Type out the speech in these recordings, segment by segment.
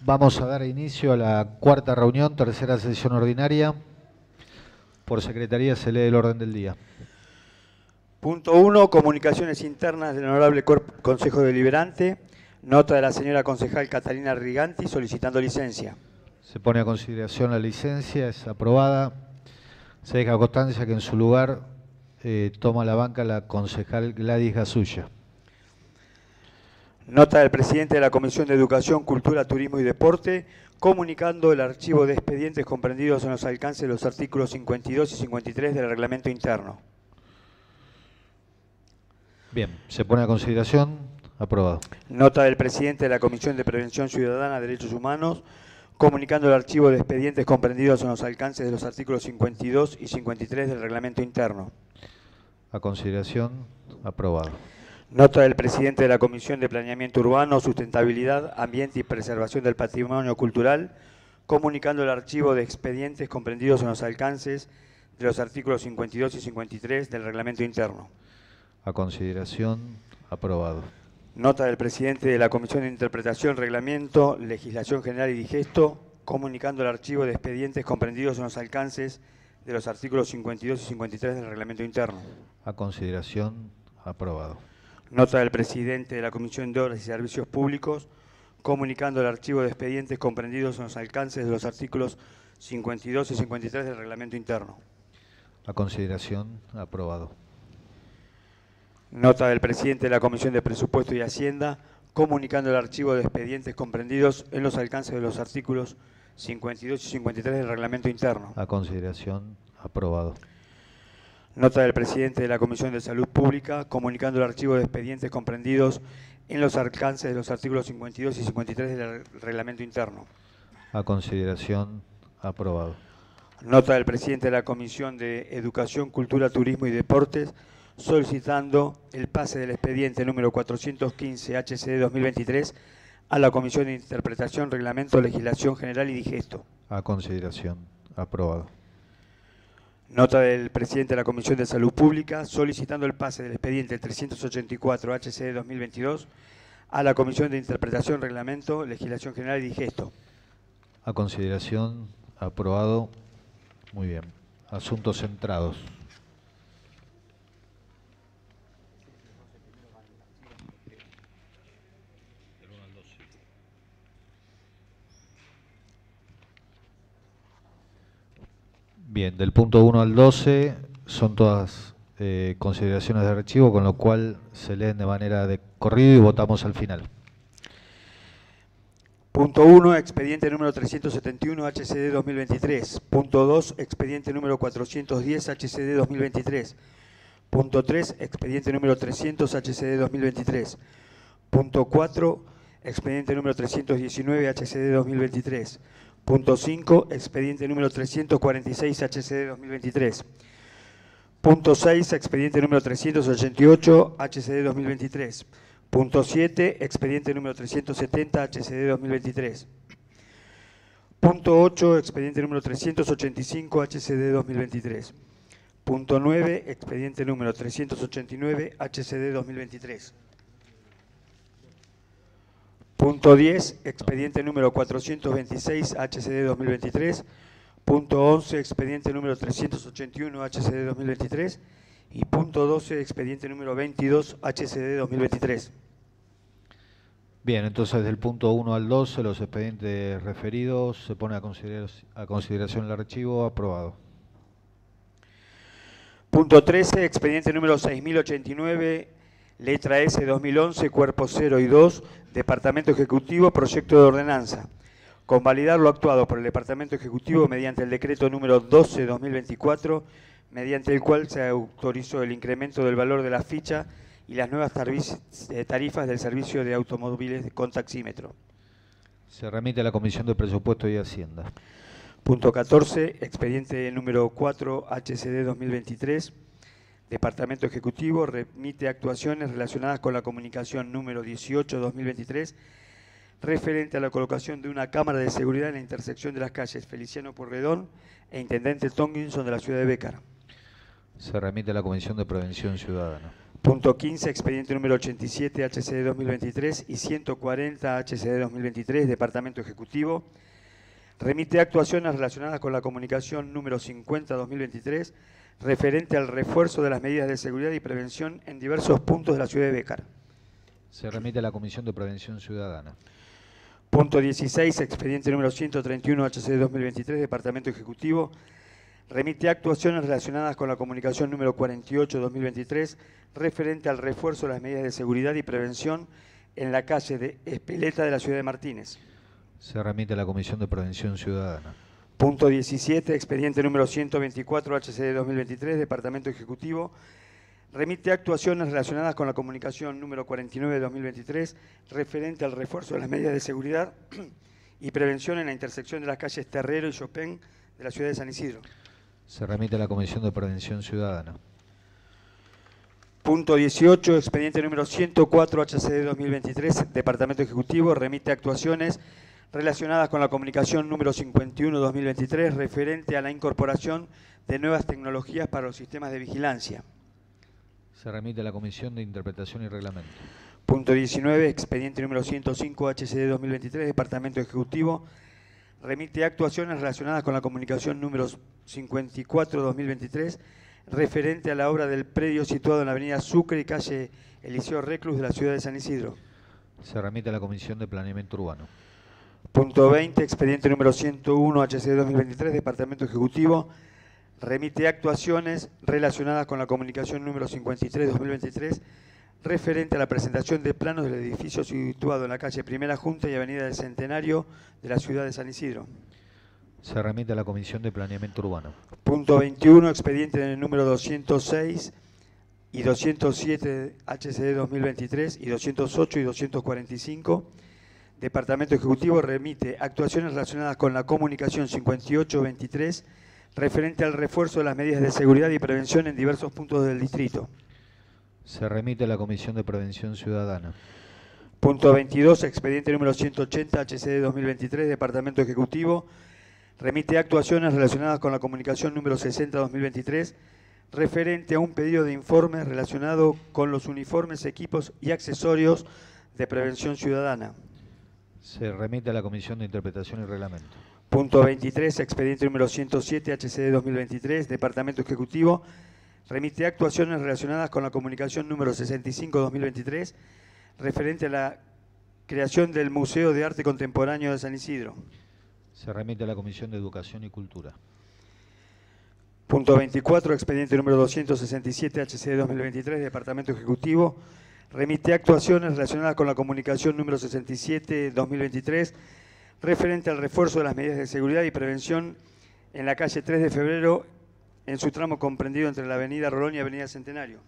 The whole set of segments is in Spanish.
Vamos a dar inicio a la cuarta reunión, tercera sesión ordinaria. Por secretaría se lee el orden del día. Punto 1. Comunicaciones internas del Honorable Consejo Deliberante. Nota de la señora concejal Catalina Riganti solicitando licencia. Se pone a consideración la licencia, es aprobada. Se deja constancia que en su lugar eh, toma la banca la concejal Gladys Gasulla. Nota del presidente de la Comisión de Educación, Cultura, Turismo y Deporte, comunicando el archivo de expedientes comprendidos en los alcances de los artículos 52 y 53 del reglamento interno. Bien, se pone a consideración. Aprobado. Nota del presidente de la Comisión de Prevención Ciudadana de Derechos Humanos, comunicando el archivo de expedientes comprendidos en los alcances de los artículos 52 y 53 del reglamento interno. A consideración. Aprobado. Nota del presidente de la Comisión de Planeamiento Urbano, Sustentabilidad, Ambiente y Preservación del Patrimonio Cultural, comunicando el archivo de expedientes comprendidos en los alcances de los artículos 52 y 53 del reglamento interno. A consideración, aprobado. Nota del presidente de la Comisión de Interpretación, Reglamento, Legislación General y Digesto, comunicando el archivo de expedientes comprendidos en los alcances de los artículos 52 y 53 del reglamento interno. A consideración, aprobado. Nota del presidente de la Comisión de Obras y Servicios Públicos, comunicando el archivo de expedientes comprendidos en los alcances de los artículos 52 y 53 del reglamento interno. A consideración, aprobado. Nota del presidente de la Comisión de Presupuesto y Hacienda, comunicando el archivo de expedientes comprendidos en los alcances de los artículos 52 y 53 del reglamento interno. A consideración, aprobado. Nota del presidente de la Comisión de Salud Pública comunicando el archivo de expedientes comprendidos en los alcances de los artículos 52 y 53 del reglamento interno. A consideración, aprobado. Nota del presidente de la Comisión de Educación, Cultura, Turismo y Deportes solicitando el pase del expediente número 415 HCD 2023 a la Comisión de Interpretación, Reglamento, Legislación General y Digesto. A consideración, aprobado. Nota del presidente de la Comisión de Salud Pública solicitando el pase del expediente 384 HCD 2022 a la Comisión de Interpretación, Reglamento, Legislación General y Digesto. A consideración, aprobado. Muy bien. Asuntos centrados. Bien, del punto 1 al 12 son todas eh, consideraciones de archivo, con lo cual se leen de manera de corrido y votamos al final. Punto 1, expediente número 371 HCD 2023. Punto 2, expediente número 410 HCD 2023. Punto 3, expediente número 300 HCD 2023. Punto 4, expediente número 319 HCD 2023. Punto 5, expediente número 346 HCD 2023. Punto 6, expediente número 388 HCD 2023. Punto 7, expediente número 370 HCD 2023. Punto 8, expediente número 385 HCD 2023. Punto 9, expediente número 389 HCD 2023. Punto 10, expediente número 426 HCD 2023. Punto 11, expediente número 381 HCD 2023. Y punto 12, expediente número 22 HCD 2023. Bien, entonces del punto 1 al 12, los expedientes referidos, se pone a, a consideración el archivo aprobado. Punto 13, expediente número 6089 letra S 2011, cuerpo 0 y 2, Departamento Ejecutivo, proyecto de ordenanza. Convalidar lo actuado por el Departamento Ejecutivo mediante el decreto número 12-2024, mediante el cual se autorizó el incremento del valor de la ficha y las nuevas eh, tarifas del servicio de automóviles con taxímetro. Se remite a la Comisión de Presupuesto y Hacienda. Punto 14, expediente número 4 HCD 2023 Departamento Ejecutivo remite actuaciones relacionadas con la comunicación número 18-2023 referente a la colocación de una cámara de seguridad en la intersección de las calles Feliciano Porredón e Intendente Tonginson de la ciudad de Bécar. Se remite a la Comisión de Prevención Ciudadana. Punto 15, expediente número 87 HCD 2023 y 140 HCD 2023, Departamento Ejecutivo. Remite actuaciones relacionadas con la comunicación número 50 2023, referente al refuerzo de las medidas de seguridad y prevención en diversos puntos de la ciudad de Becar. Se remite a la Comisión de Prevención Ciudadana. Punto 16, expediente número 131 HCD 2023, Departamento Ejecutivo. Remite actuaciones relacionadas con la comunicación número 48-2023, referente al refuerzo de las medidas de seguridad y prevención en la calle de Espeleta de la ciudad de Martínez. Se remite a la Comisión de Prevención Ciudadana. Punto 17, expediente número 124 HCD 2023, Departamento Ejecutivo. Remite actuaciones relacionadas con la comunicación número 49-2023, referente al refuerzo de las medidas de seguridad y prevención en la intersección de las calles Terrero y Chopin de la ciudad de San Isidro. Se remite a la Comisión de Prevención Ciudadana. Punto 18, expediente número 104 HCD 2023, Departamento Ejecutivo, remite actuaciones relacionadas con la comunicación número 51-2023, referente a la incorporación de nuevas tecnologías para los sistemas de vigilancia. Se remite a la Comisión de Interpretación y Reglamento. Punto 19, expediente número 105 HCD 2023, Departamento Ejecutivo, remite actuaciones relacionadas con la comunicación número 54-2023, referente a la obra del predio situado en la avenida Sucre y calle Eliseo Reclus de la ciudad de San Isidro. Se remite a la Comisión de Planeamiento Urbano. Punto 20, expediente número 101 HCD 2023, Departamento Ejecutivo, remite actuaciones relacionadas con la comunicación número 53-2023, referente a la presentación de planos del edificio situado en la calle Primera Junta y Avenida del Centenario de la ciudad de San Isidro. Se remite a la Comisión de Planeamiento Urbano. Punto 21, expediente en el número 206 y 207 HCD 2023 y 208 y 245. Departamento Ejecutivo remite actuaciones relacionadas con la comunicación 5823 referente al refuerzo de las medidas de seguridad y prevención en diversos puntos del distrito. Se remite a la Comisión de Prevención Ciudadana. Punto 22, expediente número 180 HCD 2023, Departamento Ejecutivo, remite actuaciones relacionadas con la comunicación número 60-2023, referente a un pedido de informe relacionado con los uniformes, equipos y accesorios de prevención ciudadana. Se remite a la Comisión de Interpretación y Reglamento. Punto 23, expediente número 107 HCD 2023, Departamento Ejecutivo, remite actuaciones relacionadas con la comunicación número 65-2023, referente a la creación del Museo de Arte Contemporáneo de San Isidro. Se remite a la Comisión de Educación y Cultura. Punto 24, expediente número 267 HCD 2023, Departamento Ejecutivo, remite actuaciones relacionadas con la comunicación número 67-2023, referente al refuerzo de las medidas de seguridad y prevención en la calle 3 de febrero, en su tramo comprendido entre la avenida Rolón y avenida Centenario.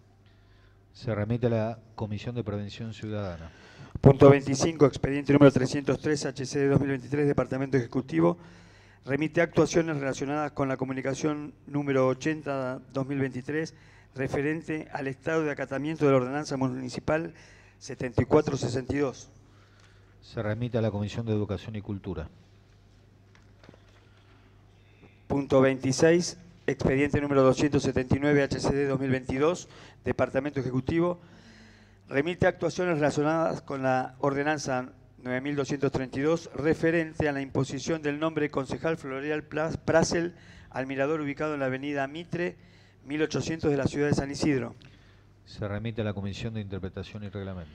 Se remite a la Comisión de Prevención Ciudadana. Punto 25, expediente número 303 HCD 2023, Departamento Ejecutivo, remite actuaciones relacionadas con la comunicación número 80-2023, referente al estado de acatamiento de la ordenanza municipal 7462. Se remite a la Comisión de Educación y Cultura. Punto 26, expediente número 279 HCD 2022, Departamento Ejecutivo, remite actuaciones relacionadas con la ordenanza 9232 referente a la imposición del nombre concejal Floreal Prasel al mirador ubicado en la avenida Mitre, 1800 de la ciudad de San Isidro. Se remite a la Comisión de Interpretación y Reglamento.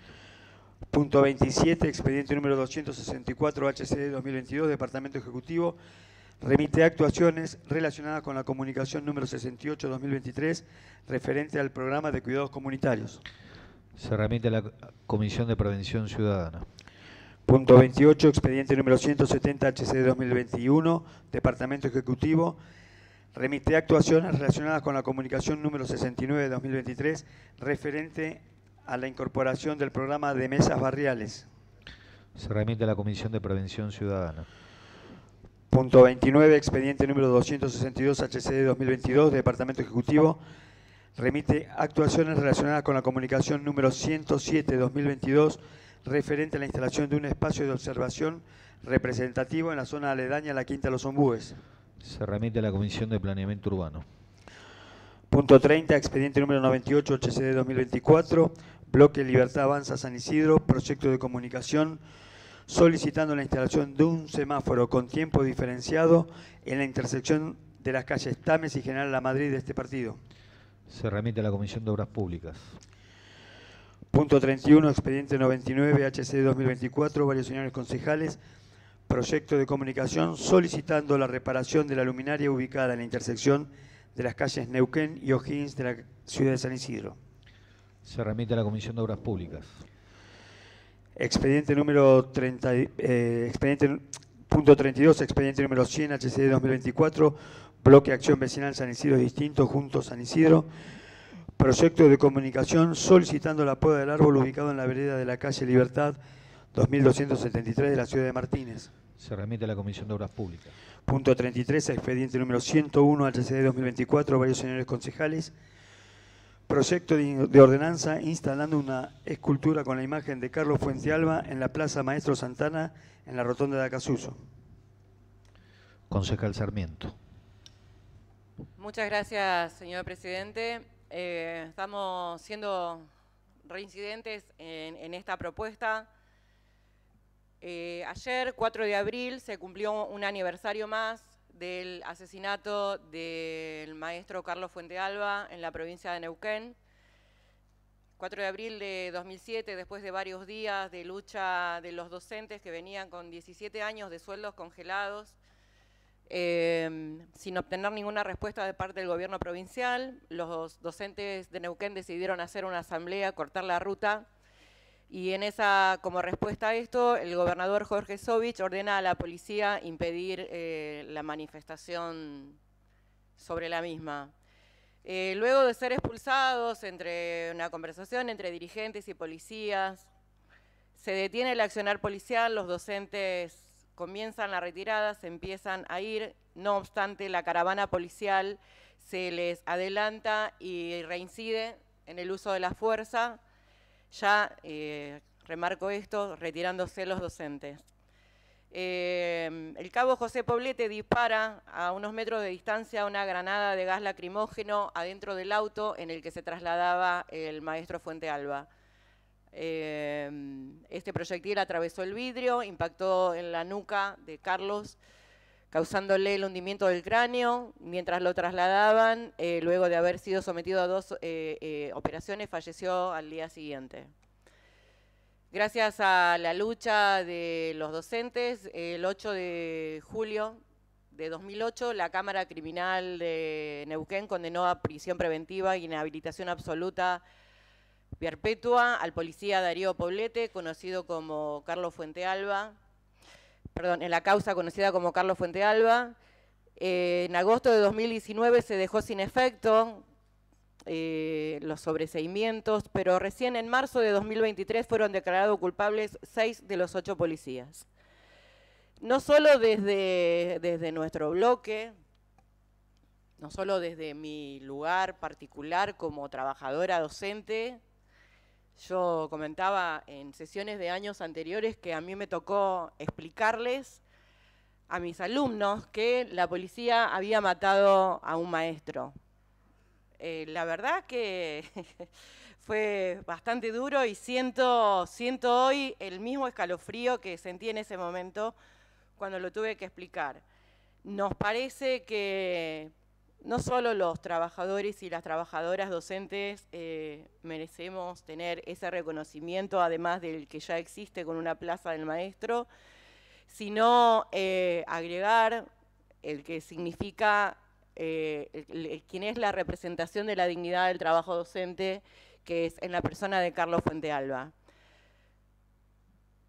Punto 27, expediente número 264 HCD 2022, Departamento Ejecutivo, remite actuaciones relacionadas con la comunicación número 68-2023, referente al programa de cuidados comunitarios. Se remite a la Comisión de Prevención Ciudadana. Punto 28, expediente número 170 HCD 2021, Departamento Ejecutivo, remite actuaciones relacionadas con la comunicación número 69-2023, referente a la incorporación del programa de mesas barriales. Se remite a la Comisión de Prevención Ciudadana. Punto 29, expediente número 262 HCD 2022, Departamento Ejecutivo, remite actuaciones relacionadas con la comunicación número 107-2022, referente a la instalación de un espacio de observación representativo en la zona aledaña a la Quinta de los Ombúes. Se remite a la Comisión de Planeamiento Urbano. Punto 30, expediente número 98, HCD 2024, bloque Libertad Avanza San Isidro, proyecto de comunicación solicitando la instalación de un semáforo con tiempo diferenciado en la intersección de las calles Tames y General La Madrid de este partido. Se remite a la Comisión de Obras Públicas. Punto 31, expediente 99, HCD 2024, varios señores concejales, proyecto de comunicación solicitando la reparación de la luminaria ubicada en la intersección de las calles Neuquén y O'Higgins de la ciudad de San Isidro. Se remite a la Comisión de Obras Públicas. Expediente número 30, eh, expediente punto 32, expediente número 100, HCD 2024, bloque Acción Vecinal San Isidro Distinto, Juntos San Isidro, proyecto de comunicación solicitando la poda del árbol ubicado en la vereda de la calle Libertad 2273 de la ciudad de Martínez. Se remite a la Comisión de Obras Públicas. Punto 33, expediente número 101, HCD 2024, varios señores concejales. Proyecto de de ordenanza instalando una escultura con la imagen de Carlos Fuentealba en la Plaza Maestro Santana, en la Rotonda de Acasuso. Concejal Sarmiento. Muchas gracias, señor presidente. Eh, estamos siendo reincidentes en, en esta propuesta. Eh, ayer, 4 de abril, se cumplió un aniversario más del asesinato del maestro Carlos Fuentealba en la provincia de Neuquén. 4 de abril de 2007, después de varios días de lucha de los docentes que venían con 17 años de sueldos congelados, eh, sin obtener ninguna respuesta de parte del gobierno provincial, los docentes de Neuquén decidieron hacer una asamblea, cortar la ruta, y en esa, como respuesta a esto, el gobernador Jorge Sovich ordena a la policía impedir eh, la manifestación sobre la misma. Eh, luego de ser expulsados entre una conversación entre dirigentes y policías, se detiene el accionar policial, los docentes comienzan la retirada, se empiezan a ir, no obstante la caravana policial se les adelanta y reincide en el uso de la fuerza, ya, eh, remarco esto, retirándose los docentes. Eh, el cabo José Poblete dispara a unos metros de distancia una granada de gas lacrimógeno adentro del auto en el que se trasladaba el maestro Fuente Alba. Eh, este proyectil atravesó el vidrio, impactó en la nuca de Carlos, causándole el hundimiento del cráneo. Mientras lo trasladaban, eh, luego de haber sido sometido a dos eh, eh, operaciones, falleció al día siguiente. Gracias a la lucha de los docentes, el 8 de julio de 2008, la Cámara Criminal de Neuquén condenó a prisión preventiva y inhabilitación absoluta perpetua al policía Darío Poblete, conocido como Carlos Fuentealba, perdón, en la causa conocida como Carlos Fuentealba. Eh, en agosto de 2019 se dejó sin efecto eh, los sobreseimientos, pero recién en marzo de 2023 fueron declarados culpables seis de los ocho policías. No solo desde, desde nuestro bloque, no solo desde mi lugar particular como trabajadora docente, yo comentaba en sesiones de años anteriores que a mí me tocó explicarles a mis alumnos que la policía había matado a un maestro. Eh, la verdad que fue bastante duro y siento, siento hoy el mismo escalofrío que sentí en ese momento cuando lo tuve que explicar. Nos parece que no solo los trabajadores y las trabajadoras docentes eh, merecemos tener ese reconocimiento, además del que ya existe con una plaza del maestro, sino eh, agregar el que significa eh, es la representación de la dignidad del trabajo docente, que es en la persona de Carlos Fuentealba.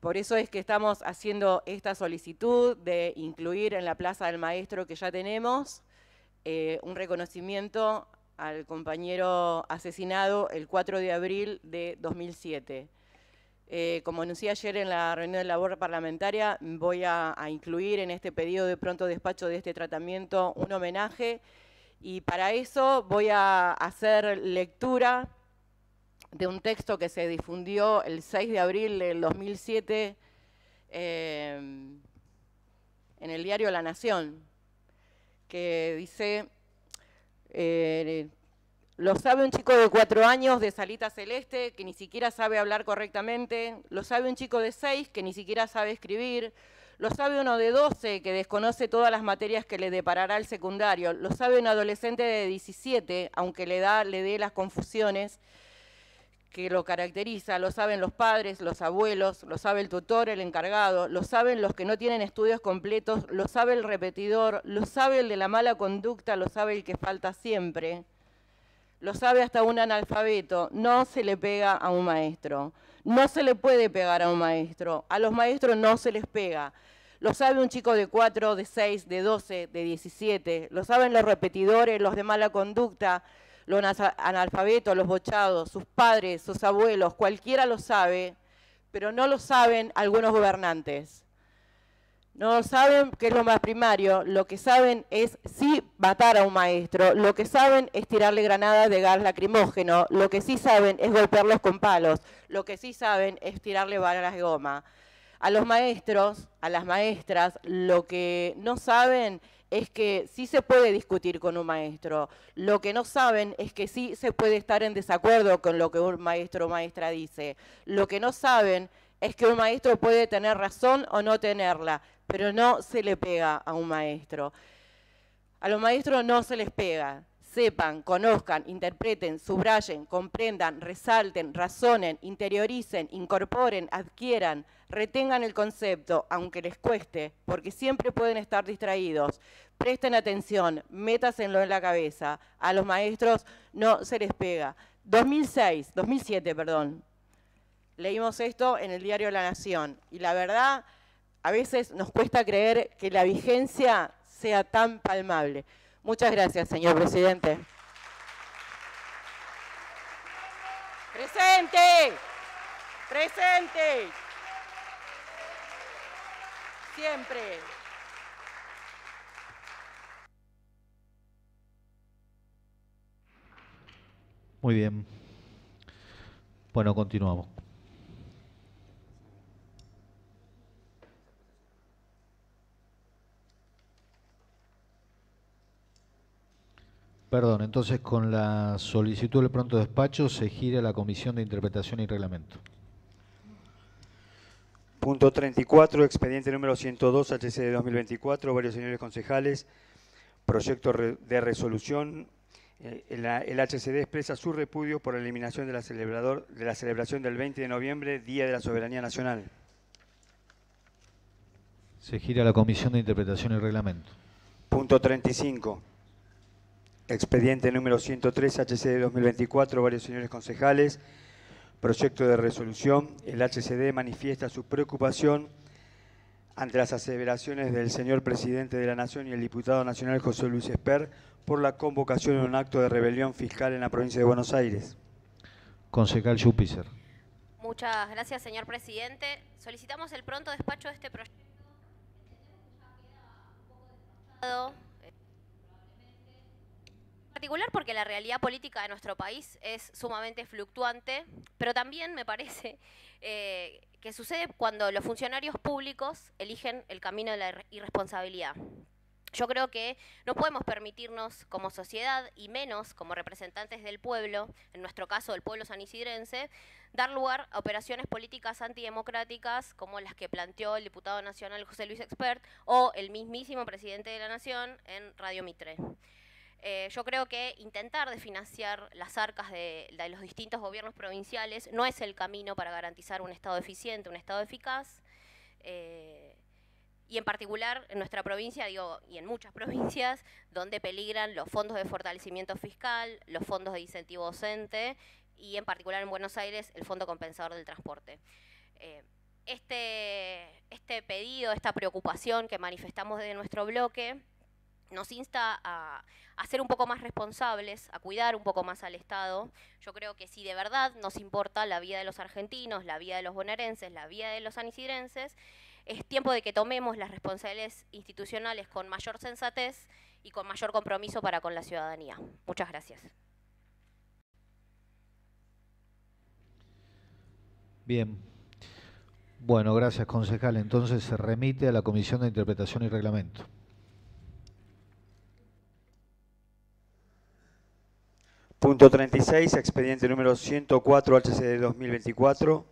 Por eso es que estamos haciendo esta solicitud de incluir en la Plaza del Maestro que ya tenemos eh, un reconocimiento al compañero asesinado el 4 de abril de 2007. Eh, como anuncié ayer en la reunión de labor parlamentaria, voy a, incluir en este pedido de pronto despacho de este tratamiento un homenaje y para eso voy a hacer lectura de un texto que se difundió el 6 de abril del 2007 eh, en el diario La Nación, que dice, eh, Lo sabe un chico de cuatro años de Salita Celeste que ni siquiera sabe hablar correctamente. Lo sabe un chico de seis que ni siquiera sabe escribir. Lo sabe uno de 12 que desconoce todas las materias que le deparará el secundario. Lo sabe un adolescente de 17, aunque le, da, le dé las confusiones que lo caracteriza. Lo saben los padres, los abuelos, lo sabe el tutor, el encargado, lo saben los que no tienen estudios completos, lo sabe el repetidor, lo sabe el de la mala conducta, lo sabe el que falta siempre lo sabe hasta un analfabeto, no se le pega a un maestro. No se le puede pegar a un maestro. A los maestros no se les pega. Lo sabe un chico de 4, de 6, de 12, de 17. Lo saben los repetidores, los de mala conducta, los analfabetos, los bochados, sus padres, sus abuelos, cualquiera lo sabe, pero no lo saben algunos gobernantes. No saben qué es lo más primario, lo que saben es sí matar a un maestro, lo que saben es tirarle granadas de gas lacrimógeno, lo que sí saben es golpearlos con palos, lo que sí saben es tirarle balas de goma. A los maestros, a las maestras, lo que no saben es que sí se puede discutir con un maestro. Lo que no saben es que sí se puede estar en desacuerdo con lo que un maestro o maestra dice. Lo que no saben es que un maestro puede tener razón o no tenerla, pero no se le pega a un maestro. A los maestros no se les pega. Sepan, conozcan, interpreten, subrayen, comprendan, resalten, razonen, interioricen, incorporen, adquieran, retengan el concepto, aunque les cueste, porque siempre pueden estar distraídos. Presten atención, métasenlo en la cabeza. A los maestros no se les pega. 2006, 2007, perdón. Leímos esto en el diario La Nación y la verdad a veces nos cuesta creer que la vigencia sea tan palmable. Muchas gracias, señor presidente. Presente, presente. Siempre. Muy bien. Bueno, continuamos. Perdón, entonces con la solicitud del pronto despacho se gira la Comisión de Interpretación y Reglamento. Punto 34, expediente número 102, HC de 2024, varios señores concejales, proyecto de resolución. Eh, el HCD expresa su repudio por la eliminación de la, celebrador, de la celebración del 20 de noviembre, Día de la Soberanía Nacional. Se gira la Comisión de Interpretación y Reglamento. Punto 35. Expediente número 103, HCD 2024, varios señores concejales. Proyecto de resolución. El HCD manifiesta su preocupación ante las aseveraciones del señor presidente de la Nación y el diputado nacional José Luis Esper por la convocación de un acto de rebelión fiscal en la provincia de Buenos Aires. Concejal Schupicer. Muchas gracias, señor presidente. Solicitamos el pronto despacho de este proyecto particular porque la realidad política de nuestro país es sumamente fluctuante, pero también me parece eh, que sucede cuando los funcionarios públicos eligen el camino de la irresponsabilidad. Yo creo que no podemos permitirnos como sociedad y menos como representantes del pueblo, en nuestro caso del pueblo sanisidrense, dar lugar a operaciones políticas antidemocráticas como las que planteó el diputado nacional José Luis Expert o el mismísimo presidente de la Nación en Radio Mitre. Eh, yo creo que intentar de financiar las arcas de, los distintos gobiernos provinciales no es el camino para garantizar un Estado eficiente, un Estado eficaz. Eh, y en particular en nuestra provincia, digo, y en muchas provincias, donde peligran los fondos de fortalecimiento fiscal, los fondos de incentivo docente y en particular en Buenos Aires el Fondo Compensador del Transporte. Eh, este, este pedido, esta preocupación que manifestamos desde nuestro bloque, nos insta a, ser un poco más responsables, a cuidar un poco más al Estado. Yo creo que si de verdad nos importa la vida de los argentinos, la vida de los bonaerenses, la vida de los sanisidrenses, es tiempo de que tomemos las responsabilidades institucionales con mayor sensatez y con mayor compromiso para con la ciudadanía. Muchas gracias. Bien. Bueno, gracias concejal. Entonces se remite a la Comisión de Interpretación y Reglamento. Punto 36, expediente número 104 HCD 2024.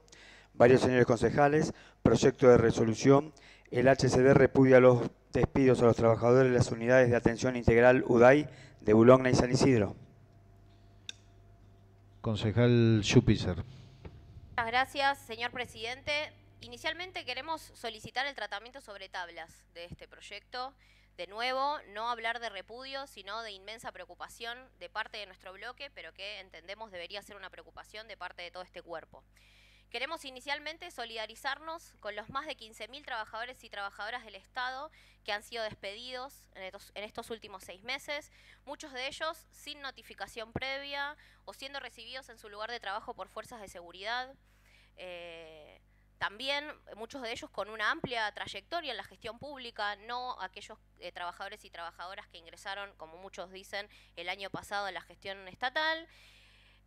Varios señores concejales, proyecto de resolución. El HCD repudia los despidos a los trabajadores de las unidades de atención integral UDAI de Bulogna y San Isidro. Concejal Schupizer. Muchas gracias, señor presidente. Inicialmente queremos solicitar el tratamiento sobre tablas de este proyecto. De nuevo, no hablar de repudio, sino de inmensa preocupación de parte de nuestro bloque, pero que entendemos debería ser una preocupación de parte de todo este cuerpo. Queremos inicialmente solidarizarnos con los más de 15.000 trabajadores y trabajadoras del Estado que han sido despedidos en estos, últimos seis meses, muchos de ellos sin notificación previa o siendo recibidos en su lugar de trabajo por fuerzas de seguridad. Eh, también muchos de ellos con una amplia trayectoria en la gestión pública, no aquellos eh, trabajadores y trabajadoras que ingresaron, como muchos dicen, el año pasado en la gestión estatal.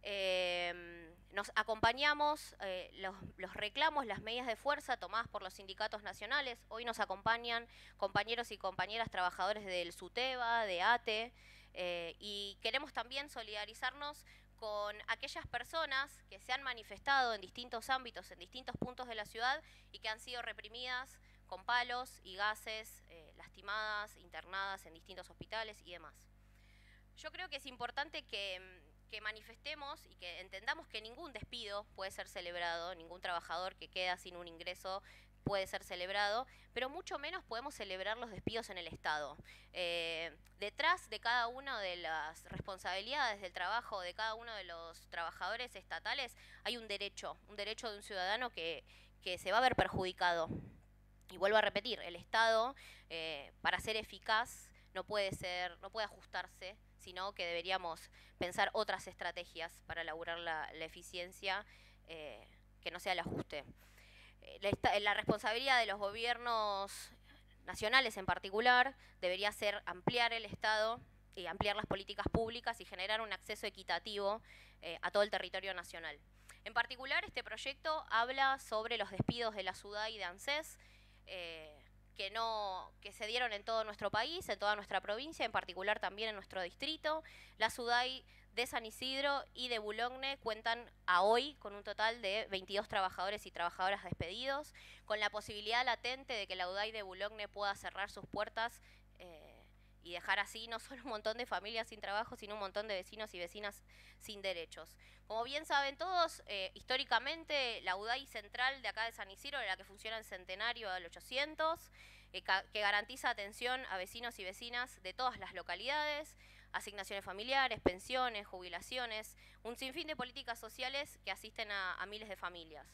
Em, nos acompañamos eh, los, reclamos, las medidas de fuerza tomadas por los sindicatos nacionales. Hoy nos acompañan compañeros y compañeras trabajadores del SUTEBA, de ATE, eh, y queremos también solidarizarnos con aquellas personas que se han manifestado en distintos ámbitos, en distintos puntos de la ciudad y que han sido reprimidas con palos y gases, eh, lastimadas, internadas en distintos hospitales y demás. Yo creo que es importante que que manifestemos y que entendamos que ningún despido puede ser celebrado, ningún trabajador que queda sin un ingreso puede ser celebrado, pero mucho menos podemos celebrar los despidos en el Estado. Eh, detrás de cada una de las responsabilidades del trabajo de cada uno de los trabajadores estatales hay un derecho, un derecho de un ciudadano que, que se va a ver perjudicado. Y vuelvo a repetir, el Estado, eh, para ser eficaz, no puede ser, no puede ajustarse sino que deberíamos pensar otras estrategias para lograr la, eficiencia eh, que no sea el ajuste. Eh, la, responsabilidad de los gobiernos nacionales en particular debería ser ampliar el Estado y ampliar las políticas públicas y generar un acceso equitativo eh, a todo el territorio nacional. En particular, este proyecto habla sobre los despidos de la SUDA y de ANSES, que, no, que se dieron en todo nuestro país, en toda nuestra provincia, en particular también en nuestro distrito. La SUDAI de San Isidro y de Bulogne cuentan a hoy con un total de 22 trabajadores y trabajadoras despedidos, con la posibilidad latente de que la UDAI de Bulogne pueda cerrar sus puertas eh, y dejar así no solo un montón de familias sin trabajo, sino un montón de vecinos y vecinas sin derechos. Como bien saben todos, eh, históricamente la UDAI central de acá de San Isidro la que funciona en Centenario del 800, eh, que garantiza atención a vecinos y vecinas de todas las localidades, asignaciones familiares, pensiones, jubilaciones, un sinfín de políticas sociales que asisten a miles de familias.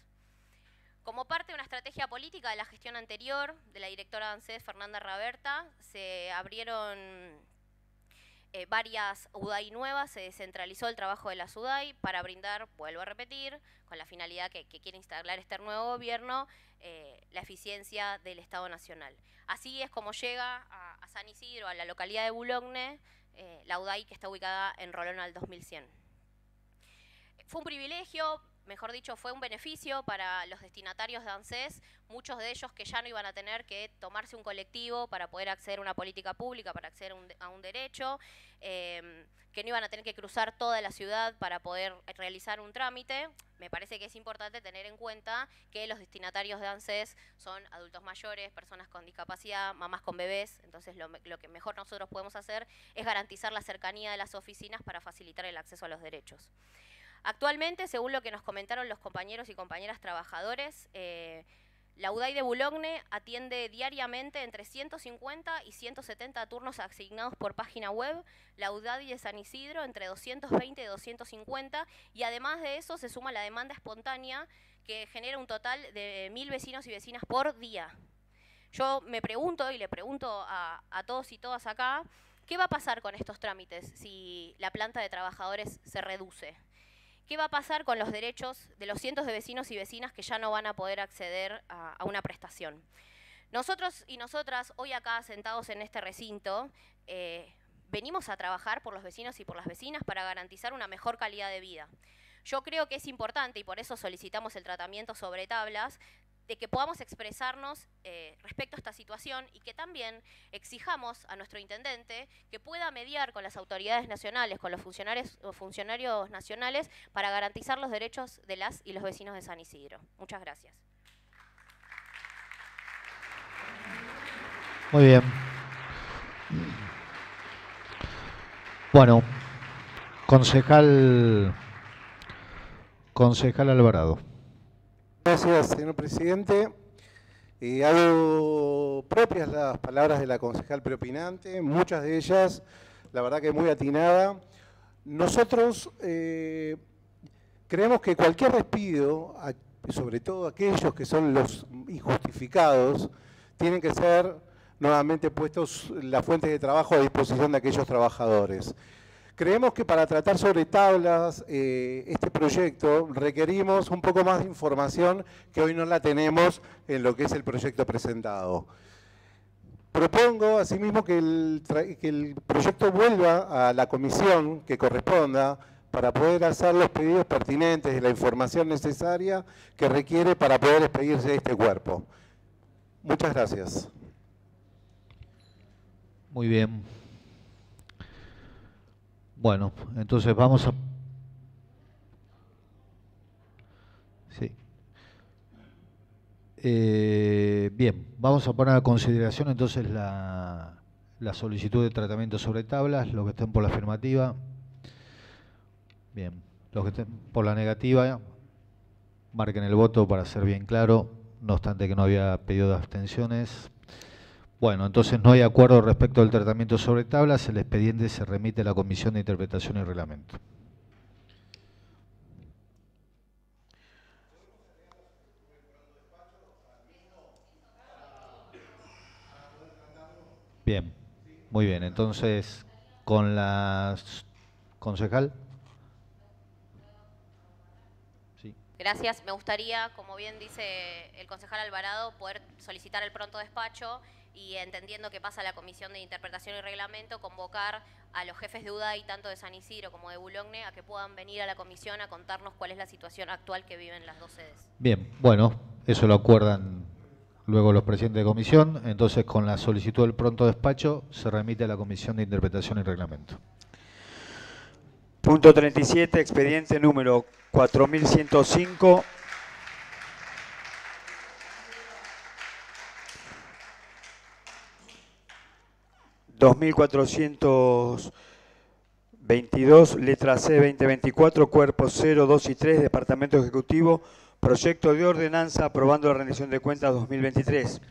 Como parte de una estrategia política de la gestión anterior de la directora de ANSES, Fernanda Raberta, se abrieron eh, varias UDAI nuevas, se descentralizó el trabajo de las UDAI para brindar, vuelvo a repetir, con la finalidad que, quiere instalar este nuevo gobierno, eh, la eficiencia del Estado Nacional. Así es como llega a, San Isidro, a la localidad de Bulogne, eh, la UDAI que está ubicada en Rolón al 2100. Fue un privilegio mejor dicho, fue un beneficio para los destinatarios de ANSES, muchos de ellos que ya no iban a tener que tomarse un colectivo para poder acceder a una política pública, para acceder a un, derecho, em, que no iban a tener que cruzar toda la ciudad para poder realizar un trámite. Me parece que es importante tener en cuenta que los destinatarios de ANSES son adultos mayores, personas con discapacidad, mamás con bebés, entonces lo, lo que mejor nosotros podemos hacer es garantizar la cercanía de las oficinas para facilitar el acceso a los derechos. Actualmente, según lo que nos comentaron los compañeros y compañeras trabajadores, eh, la UDAI de Bulogne atiende diariamente entre 150 y 170 turnos asignados por página web, la UDAI de San Isidro entre 220 y 250, y además de eso se suma la demanda espontánea que genera un total de mil vecinos y vecinas por día. Yo me pregunto y le pregunto a todos y todas acá, ¿qué va a pasar con estos trámites si la planta de trabajadores se reduce? ¿Qué va a pasar con los derechos de los cientos de vecinos y vecinas que ya no van a poder acceder a, una prestación? Nosotros y nosotras, hoy acá sentados en este recinto, eh, venimos a trabajar por los vecinos y por las vecinas para garantizar una mejor calidad de vida. Yo creo que es importante, y por eso solicitamos el tratamiento sobre tablas, de que podamos expresarnos eh, respecto a esta situación y que también exijamos a nuestro intendente que pueda mediar con las autoridades nacionales, con los funcionarios, funcionarios nacionales, para garantizar los derechos de las y los vecinos de San Isidro. Muchas gracias. Muy bien. Bueno, concejal, concejal Alvarado. Gracias, señor presidente. Eh, hago propias las palabras de la concejal preopinante, muchas de ellas, la verdad que muy atinada. Nosotros eh, creemos que cualquier despido, sobre todo aquellos que son los injustificados, tienen que ser nuevamente puestos las fuentes de trabajo a disposición de aquellos trabajadores. Creemos que para tratar sobre tablas eh, este proyecto requerimos un poco más de información que hoy no la tenemos en lo que es el proyecto presentado. Propongo asimismo que el, que el proyecto vuelva a la comisión que corresponda para poder hacer los pedidos pertinentes de la información necesaria que requiere para poder expedirse este cuerpo. Muchas gracias. Muy bien. Bueno, entonces vamos a... Sí. Eh, bien, vamos a poner a consideración entonces la, la solicitud de tratamiento sobre tablas, los que estén por la afirmativa. Bien, los que estén por la negativa, marquen el voto para ser bien claro, no obstante que no había pedido de abstenciones. Bueno, entonces no hay acuerdo respecto al tratamiento sobre tablas, el expediente se remite a la Comisión de Interpretación y Reglamento. Bien, muy bien, entonces con la concejal. Gracias. Me gustaría, como bien dice el concejal Alvarado, poder solicitar el pronto despacho y entendiendo que pasa la Comisión de Interpretación y Reglamento, convocar a los jefes de UDAI, tanto de San Isidro como de Bulogne, a que puedan venir a la comisión a contarnos cuál es la situación actual que viven las dos sedes. Bien, bueno, eso lo acuerdan luego los presidentes de comisión, entonces con la solicitud del pronto despacho se remite a la Comisión de Interpretación y Reglamento. Punto 37, expediente número 4105 2422, letra C 2024, cuerpos 0, 2 y 3, Departamento Ejecutivo, proyecto de ordenanza aprobando la rendición de cuentas 2023.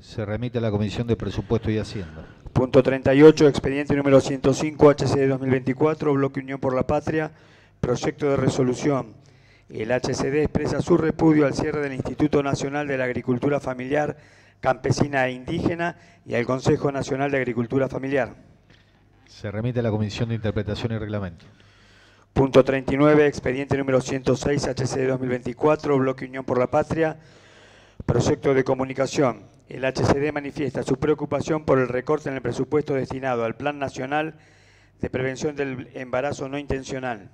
Se remite a la Comisión de Presupuesto y Hacienda. Punto 38, expediente número 105, HCD 2024, Bloque Unión por la Patria, proyecto de resolución. El HCD expresa su repudio al cierre del Instituto Nacional de la Agricultura Familiar campesina e indígena y al Consejo Nacional de Agricultura Familiar. Se remite a la Comisión de Interpretación y Reglamento. Punto 39, expediente número 106, HCD 2024, Bloque Unión por la Patria, proyecto de comunicación. El HCD manifiesta su preocupación por el recorte en el presupuesto destinado al Plan Nacional de Prevención del Embarazo No Intencional.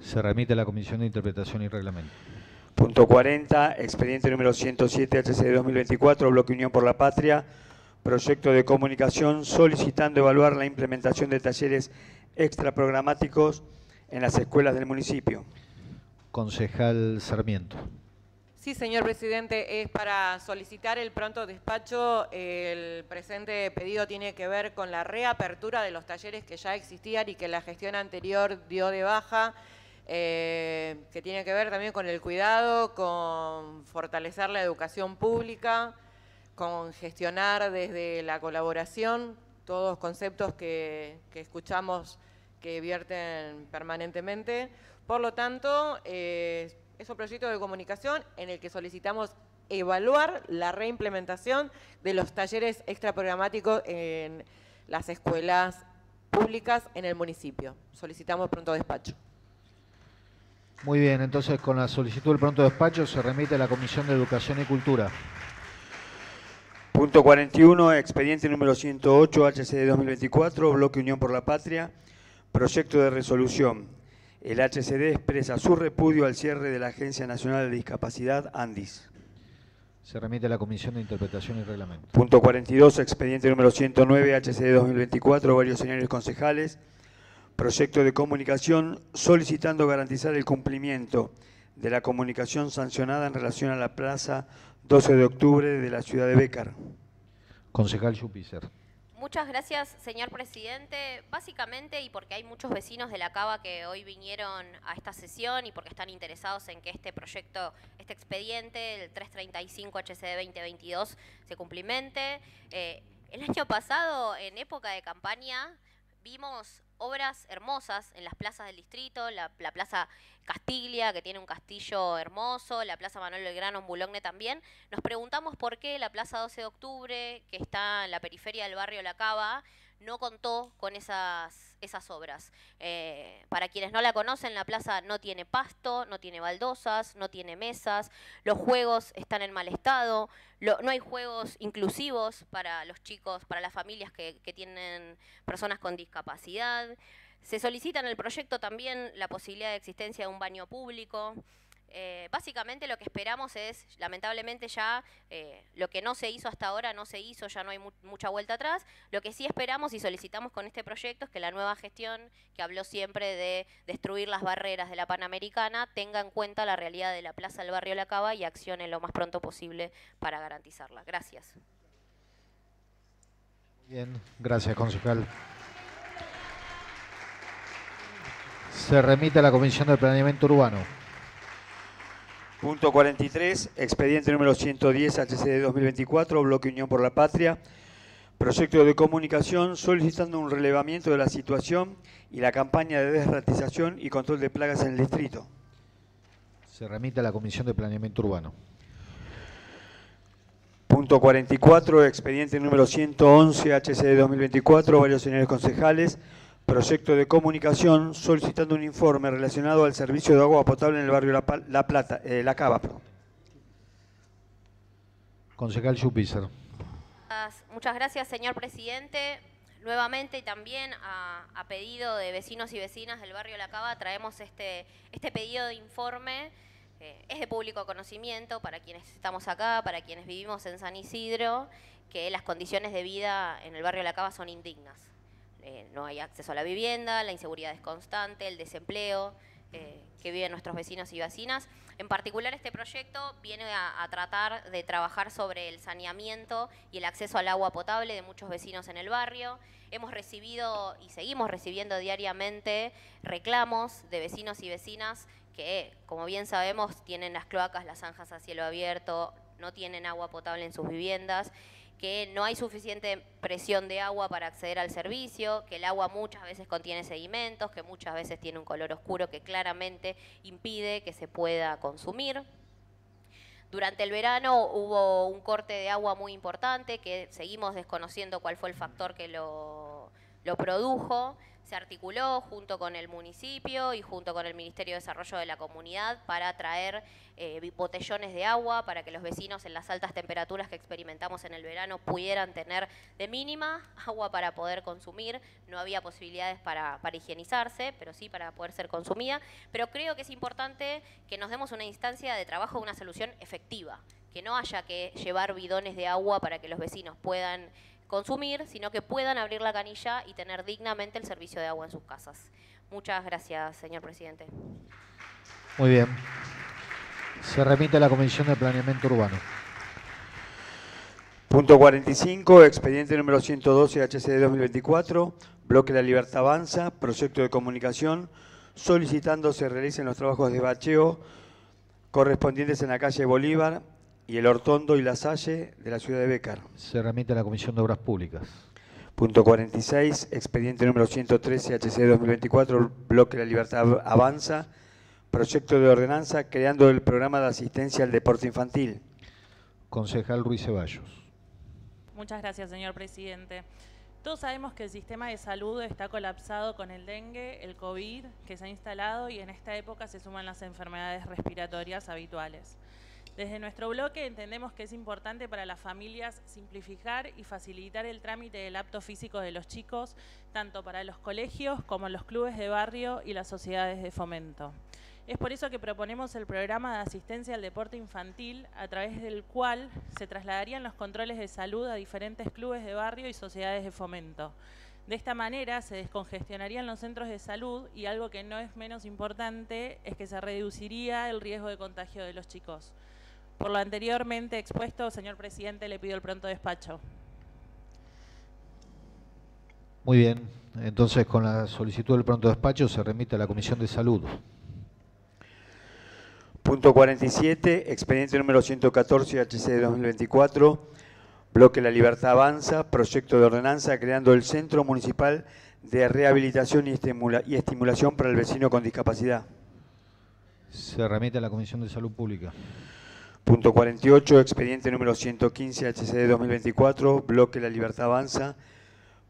Se remite a la Comisión de Interpretación y Reglamento. Punto 40, expediente número 107 HCD 2024, Bloque Unión por la Patria, proyecto de comunicación solicitando evaluar la implementación de talleres extraprogramáticos en las escuelas del municipio. Concejal Sarmiento. Sí, señor presidente, es para solicitar el pronto despacho. El presente pedido tiene que ver con la reapertura de los talleres que ya existían y que la gestión anterior dio de baja eh, que tiene que ver también con el cuidado, con fortalecer la educación pública, con gestionar desde la colaboración todos conceptos que, escuchamos que vierten permanentemente. Por lo tanto, eh, es un proyecto de comunicación en el que solicitamos evaluar la reimplementación de los talleres extraprogramáticos en las escuelas públicas en el municipio. Solicitamos pronto despacho. Muy bien, entonces con la solicitud del pronto despacho se remite a la Comisión de Educación y Cultura. Punto 41, expediente número 108, HCD 2024, Bloque Unión por la Patria, proyecto de resolución. El HCD expresa su repudio al cierre de la Agencia Nacional de Discapacidad, ANDIS. Se remite a la Comisión de Interpretación y Reglamento. Punto 42, expediente número 109, HCD 2024, varios señores concejales. Proyecto de comunicación solicitando garantizar el cumplimiento de la comunicación sancionada en relación a la plaza 12 de octubre de la ciudad de Bécar. Concejal Yupicer. Muchas gracias, señor presidente. Básicamente, y porque hay muchos vecinos de la Cava que hoy vinieron a esta sesión y porque están interesados en que este proyecto, este expediente, el 335 HCD 2022, se cumplimente. Eh, el año pasado, en época de campaña, vimos obras hermosas en las plazas del distrito, la, Plaza Castiglia, que tiene un castillo hermoso, la Plaza Manuel Belgrano en Bulogne también. Nos preguntamos por qué la Plaza 12 de Octubre, que está en la periferia del barrio La Cava, no contó con esas, esas obras. Eh, para quienes no la conocen, la plaza no tiene pasto, no tiene baldosas, no tiene mesas, los juegos están en mal estado, no hay juegos inclusivos para los chicos, para las familias que, que tienen personas con discapacidad. Se solicita en el proyecto también la posibilidad de existencia de un baño público. Eh, básicamente lo que esperamos es, lamentablemente ya eh, lo que no se hizo hasta ahora no se hizo, ya no hay mucha vuelta atrás. Lo que sí esperamos y solicitamos con este proyecto es que la nueva gestión, que habló siempre de destruir las barreras de la Panamericana, tenga en cuenta la realidad de la Plaza del Barrio La Cava y accione lo más pronto posible para garantizarla. Gracias. Bien, gracias concejal. Se remite a la Comisión de Planeamiento Urbano. Punto 43, expediente número 110 HCD 2024, Bloque Unión por la Patria. Proyecto de comunicación solicitando un relevamiento de la situación y la campaña de desratización y control de plagas en el distrito. Se remite a la Comisión de Planeamiento Urbano. Punto 44, expediente número 111 HCD 2024, varios señores concejales proyecto de comunicación solicitando un informe relacionado al servicio de agua potable en el barrio La, Plata, eh, La Cava. Concejal Schupizer. Muchas gracias, señor presidente. Nuevamente y también a, pedido de vecinos y vecinas del barrio La Cava traemos este, este pedido de informe. es de público conocimiento para quienes estamos acá, para quienes vivimos en San Isidro, que las condiciones de vida en el barrio La Cava son indignas. Eh, no hay acceso a la vivienda, la inseguridad es constante, el desempleo eh, que viven nuestros vecinos y vecinas. En particular este proyecto viene a, tratar de trabajar sobre el saneamiento y el acceso al agua potable de muchos vecinos en el barrio. Hemos recibido y seguimos recibiendo diariamente reclamos de vecinos y vecinas que, como bien sabemos, tienen las cloacas, las zanjas a cielo abierto, no tienen agua potable en sus viviendas que no hay suficiente presión de agua para acceder al servicio, que el agua muchas veces contiene sedimentos, que muchas veces tiene un color oscuro que claramente impide que se pueda consumir. Durante el verano hubo un corte de agua muy importante que seguimos desconociendo cuál fue el factor que lo, lo produjo se articuló junto con el municipio y junto con el Ministerio de Desarrollo de la Comunidad para traer eh, botellones de agua para que los vecinos en las altas temperaturas que experimentamos en el verano pudieran tener de mínima agua para poder consumir. No había posibilidades para, para higienizarse, pero sí para poder ser consumida. Pero creo que es importante que nos demos una instancia de trabajo una solución efectiva, que no haya que llevar bidones de agua para que los vecinos puedan consumir, sino que puedan abrir la canilla y tener dignamente el servicio de agua en sus casas. Muchas gracias, señor presidente. Muy bien. Se remite a la Comisión de Planeamiento Urbano. Punto 45, expediente número 112 HCD 2024, Bloque La Libertad Avanza, proyecto de comunicación, solicitando se realicen los trabajos de bacheo correspondientes en la calle Bolívar, y el Hortondo y la Salle de la ciudad de Bécar. Se remite a la Comisión de Obras Públicas. Punto 46, expediente número 113 HC 2024, Bloque de la Libertad Avanza, proyecto de ordenanza creando el programa de asistencia al deporte infantil. Concejal Ruiz Ceballos. Muchas gracias, señor presidente. Todos sabemos que el sistema de salud está colapsado con el dengue, el COVID que se ha instalado y en esta época se suman las enfermedades respiratorias habituales. Desde nuestro bloque entendemos que es importante para las familias simplificar y facilitar el trámite del apto físico de los chicos, tanto para los colegios como los clubes de barrio y las sociedades de fomento. Es por eso que proponemos el programa de asistencia al deporte infantil, a través del cual se trasladarían los controles de salud a diferentes clubes de barrio y sociedades de fomento. De esta manera se descongestionarían los centros de salud y algo que no es menos importante es que se reduciría el riesgo de contagio de los chicos. Por lo anteriormente expuesto, señor presidente, le pido el pronto despacho. Muy bien, entonces con la solicitud del pronto despacho se remite a la Comisión de Salud. Punto 47, expediente número 114 HC de 2024, bloque La Libertad Avanza, proyecto de ordenanza creando el Centro Municipal de Rehabilitación y, y Estimulación para el Vecino con Discapacidad. Se remite a la Comisión de Salud Pública. Punto 48, expediente número 115 HC de 2024, bloque La Libertad Avanza,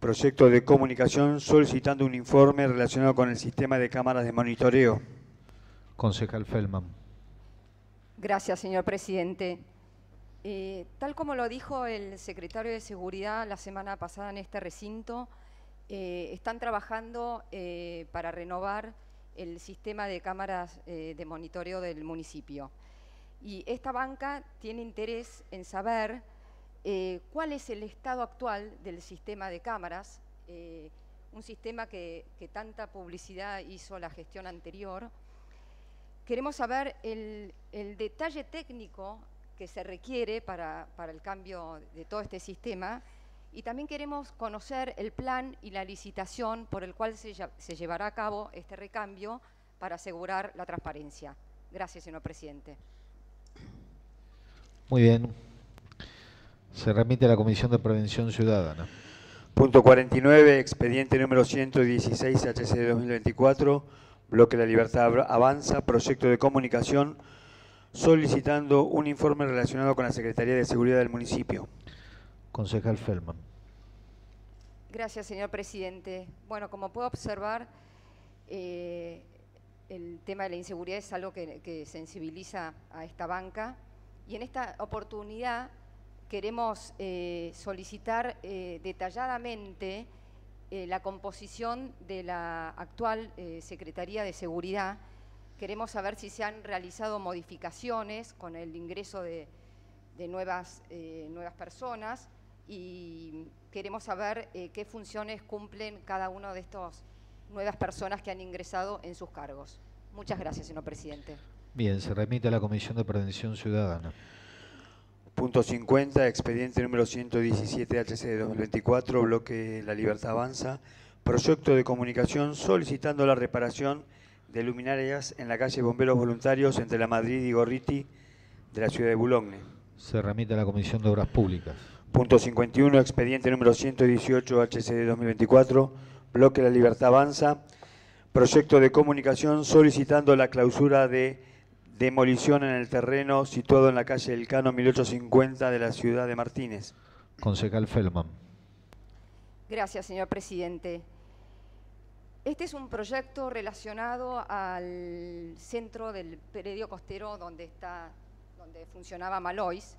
proyecto de comunicación solicitando un informe relacionado con el sistema de cámaras de monitoreo. Concejal Feldman. Gracias, señor presidente. Eh, tal como lo dijo el secretario de Seguridad la semana pasada en este recinto, eh, están trabajando eh, para renovar el sistema de cámaras de monitoreo del municipio. Y esta banca tiene interés en saber cuál es el estado actual del sistema de cámaras, un sistema que tanta publicidad hizo la gestión anterior, Queremos saber el, detalle técnico que se requiere para, el cambio de todo este sistema y también queremos conocer el plan y la licitación por el cual se, llevará a cabo este recambio para asegurar la transparencia. Gracias, señor presidente. Muy bien. Se remite a la Comisión de Prevención Ciudadana. Punto 49, expediente número 116 HC 2024 Bloque La Libertad Avanza, proyecto de comunicación, solicitando un informe relacionado con la Secretaría de Seguridad del municipio. Concejal Feldman. Gracias, señor presidente. Bueno, como puedo observar, eh, el tema de la inseguridad es algo que, sensibiliza a esta banca y en esta oportunidad queremos eh, solicitar eh, detalladamente eh, la composición de la actual Secretaría de Seguridad. Queremos saber si se han realizado modificaciones con el ingreso de, nuevas, nuevas personas y queremos saber qué funciones cumplen cada una de estas nuevas personas que han ingresado en sus cargos. Muchas gracias, señor presidente. Bien, se remite a la Comisión de Prevención Ciudadana. Punto 50, expediente número 117 HC de 2024, bloque La Libertad Avanza, proyecto de comunicación solicitando la reparación de luminarias en la calle Bomberos Voluntarios entre la Madrid y Gorriti de la ciudad de Boulogne. Se remite a la Comisión de Obras Públicas. Punto 51, expediente número 118 HC de 2024, bloque La Libertad Avanza, proyecto de comunicación solicitando la clausura de demolición en el terreno situado en la calle El Cano 1850 de la ciudad de Martínez. Concejal Feldman. Gracias, señor presidente. Este es un proyecto relacionado al centro del predio costero donde, está, donde funcionaba Malois.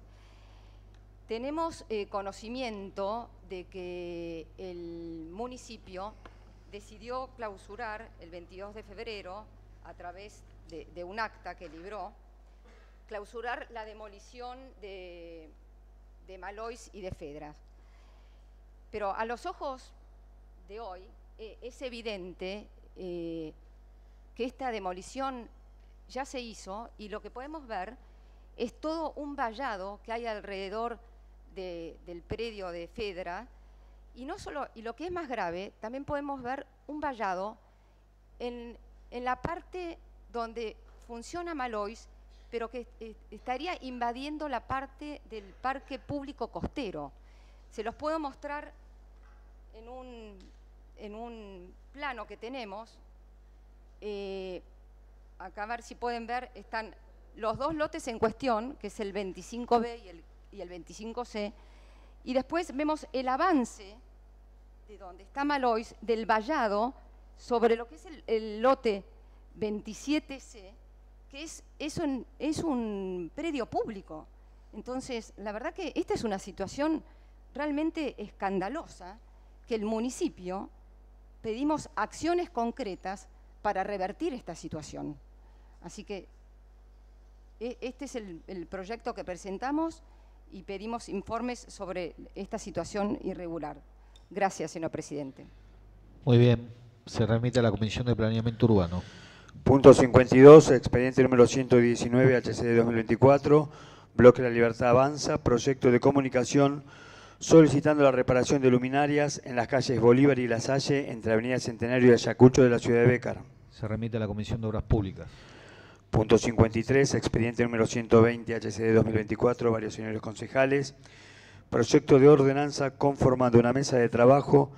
Tenemos eh, conocimiento de que el municipio decidió clausurar el 22 de febrero a través de, un acta que libró, clausurar la demolición de, Malois y de Fedras. Pero a los ojos de hoy eh, es evidente eh, que esta demolición ya se hizo y lo que podemos ver es todo un vallado que hay alrededor del predio de Fedra y no solo y lo que es más grave también podemos ver un vallado en, en la parte donde funciona Malois, pero que eh, estaría invadiendo la parte del parque público costero. Se los puedo mostrar en un, en un plano que tenemos. Eh, acá a ver si pueden ver, están los dos lotes en cuestión, que es el 25B y el, y el 25C, y después vemos el avance de donde está Malois, del vallado, sobre lo que es el lote 27C, que es, es, un, es un predio público. Entonces, la verdad que esta es una situación realmente escandalosa, que el municipio pedimos acciones concretas para revertir esta situación. Así que e- este es el, el proyecto que presentamos y pedimos informes sobre esta situación irregular. Gracias, señor presidente. Muy bien. Se remite a la Comisión de Planeamiento Urbano. Punto 52, expediente número 119, HCD 2024, Bloque La Libertad Avanza, proyecto de comunicación solicitando la reparación de luminarias en las calles Bolívar y La Salle entre Avenida Centenario y Ayacucho de la ciudad de Bécar. Se remite a la Comisión de Obras Públicas. Punto 53, expediente número 120, HCD 2024, varios señores concejales, proyecto de ordenanza conformando una mesa de trabajo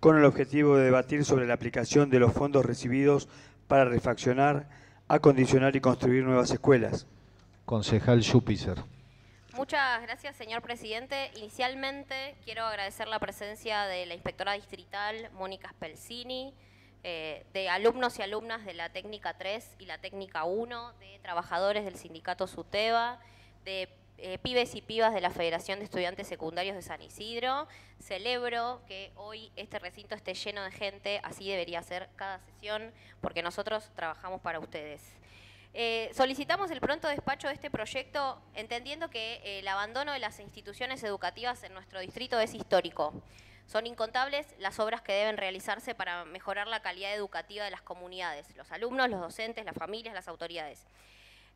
con el objetivo de debatir sobre la aplicación de los fondos recibidos para refaccionar, acondicionar y construir nuevas escuelas. Concejal Yupicer. Muchas gracias, señor presidente. Inicialmente quiero agradecer la presencia de la inspectora distrital Mónica Spelzini, eh, de alumnos y alumnas de la técnica 3 y la técnica 1, de trabajadores del sindicato SUTEBA, de eh, pibes y pibas de la Federación de Estudiantes Secundarios de San Isidro. Celebro que hoy este recinto esté lleno de gente, así debería ser cada sesión, porque nosotros trabajamos para ustedes. Eh, solicitamos el pronto despacho de este proyecto entendiendo que eh, el abandono de las instituciones educativas en nuestro distrito es histórico. Son incontables las obras que deben realizarse para mejorar la calidad educativa de las comunidades, los alumnos, los docentes, las familias, las autoridades.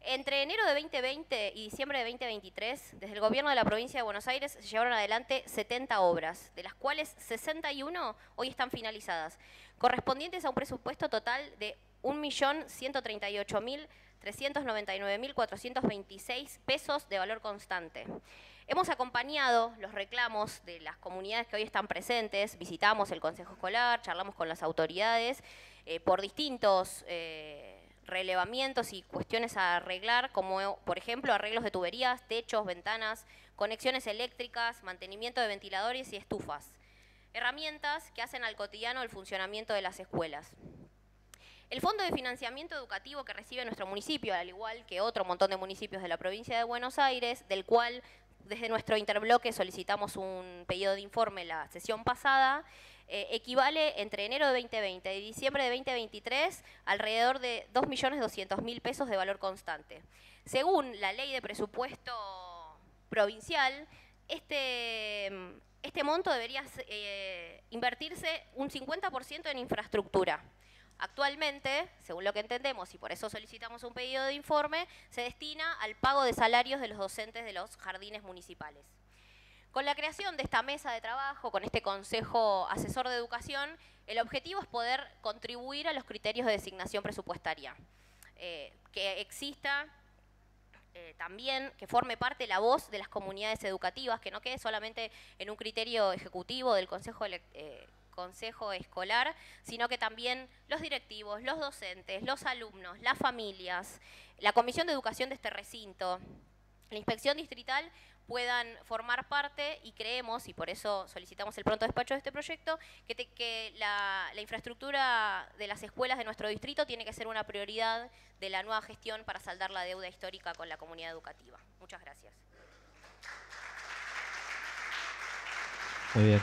Entre enero de 2020 y diciembre de 2023, desde el gobierno de la provincia de Buenos Aires se llevaron adelante 70 obras, de las cuales 61 hoy están finalizadas, correspondientes a un presupuesto total de 1.138.399.426 pesos de valor constante. Hemos acompañado los reclamos de las comunidades que hoy están presentes, visitamos el Consejo Escolar, charlamos con las autoridades eh, por distintos eh, relevamientos y cuestiones a arreglar, como por ejemplo arreglos de tuberías, techos, ventanas, conexiones eléctricas, mantenimiento de ventiladores y estufas. Herramientas que hacen al cotidiano el funcionamiento de las escuelas. El Fondo de Financiamiento Educativo que recibe nuestro municipio, al igual que otro montón de municipios de la provincia de Buenos Aires, del cual desde nuestro interbloque solicitamos un pedido de informe la sesión pasada, eh, equivale entre enero de 2020 y diciembre de 2023 alrededor de 2.200.000 pesos de valor constante. Según la ley de presupuesto provincial, este, este monto debería eh, invertirse un 50% en infraestructura. Actualmente, según lo que entendemos, y por eso solicitamos un pedido de informe, se destina al pago de salarios de los docentes de los jardines municipales. Con la creación de esta mesa de trabajo, con este Consejo Asesor de Educación, el objetivo es poder contribuir a los criterios de designación presupuestaria. Eh, que exista eh, también, que forme parte la voz de las comunidades educativas, que no quede solamente en un criterio ejecutivo del eh, consejo escolar, sino que también los directivos, los docentes, los alumnos, las familias, la comisión de educación de este recinto, la inspección distrital puedan formar parte y creemos, y por eso solicitamos el pronto despacho de este proyecto, que, que la, la, infraestructura de las escuelas de nuestro distrito tiene que ser una prioridad de la nueva gestión para saldar la deuda histórica con la comunidad educativa. Muchas gracias. Muy bien.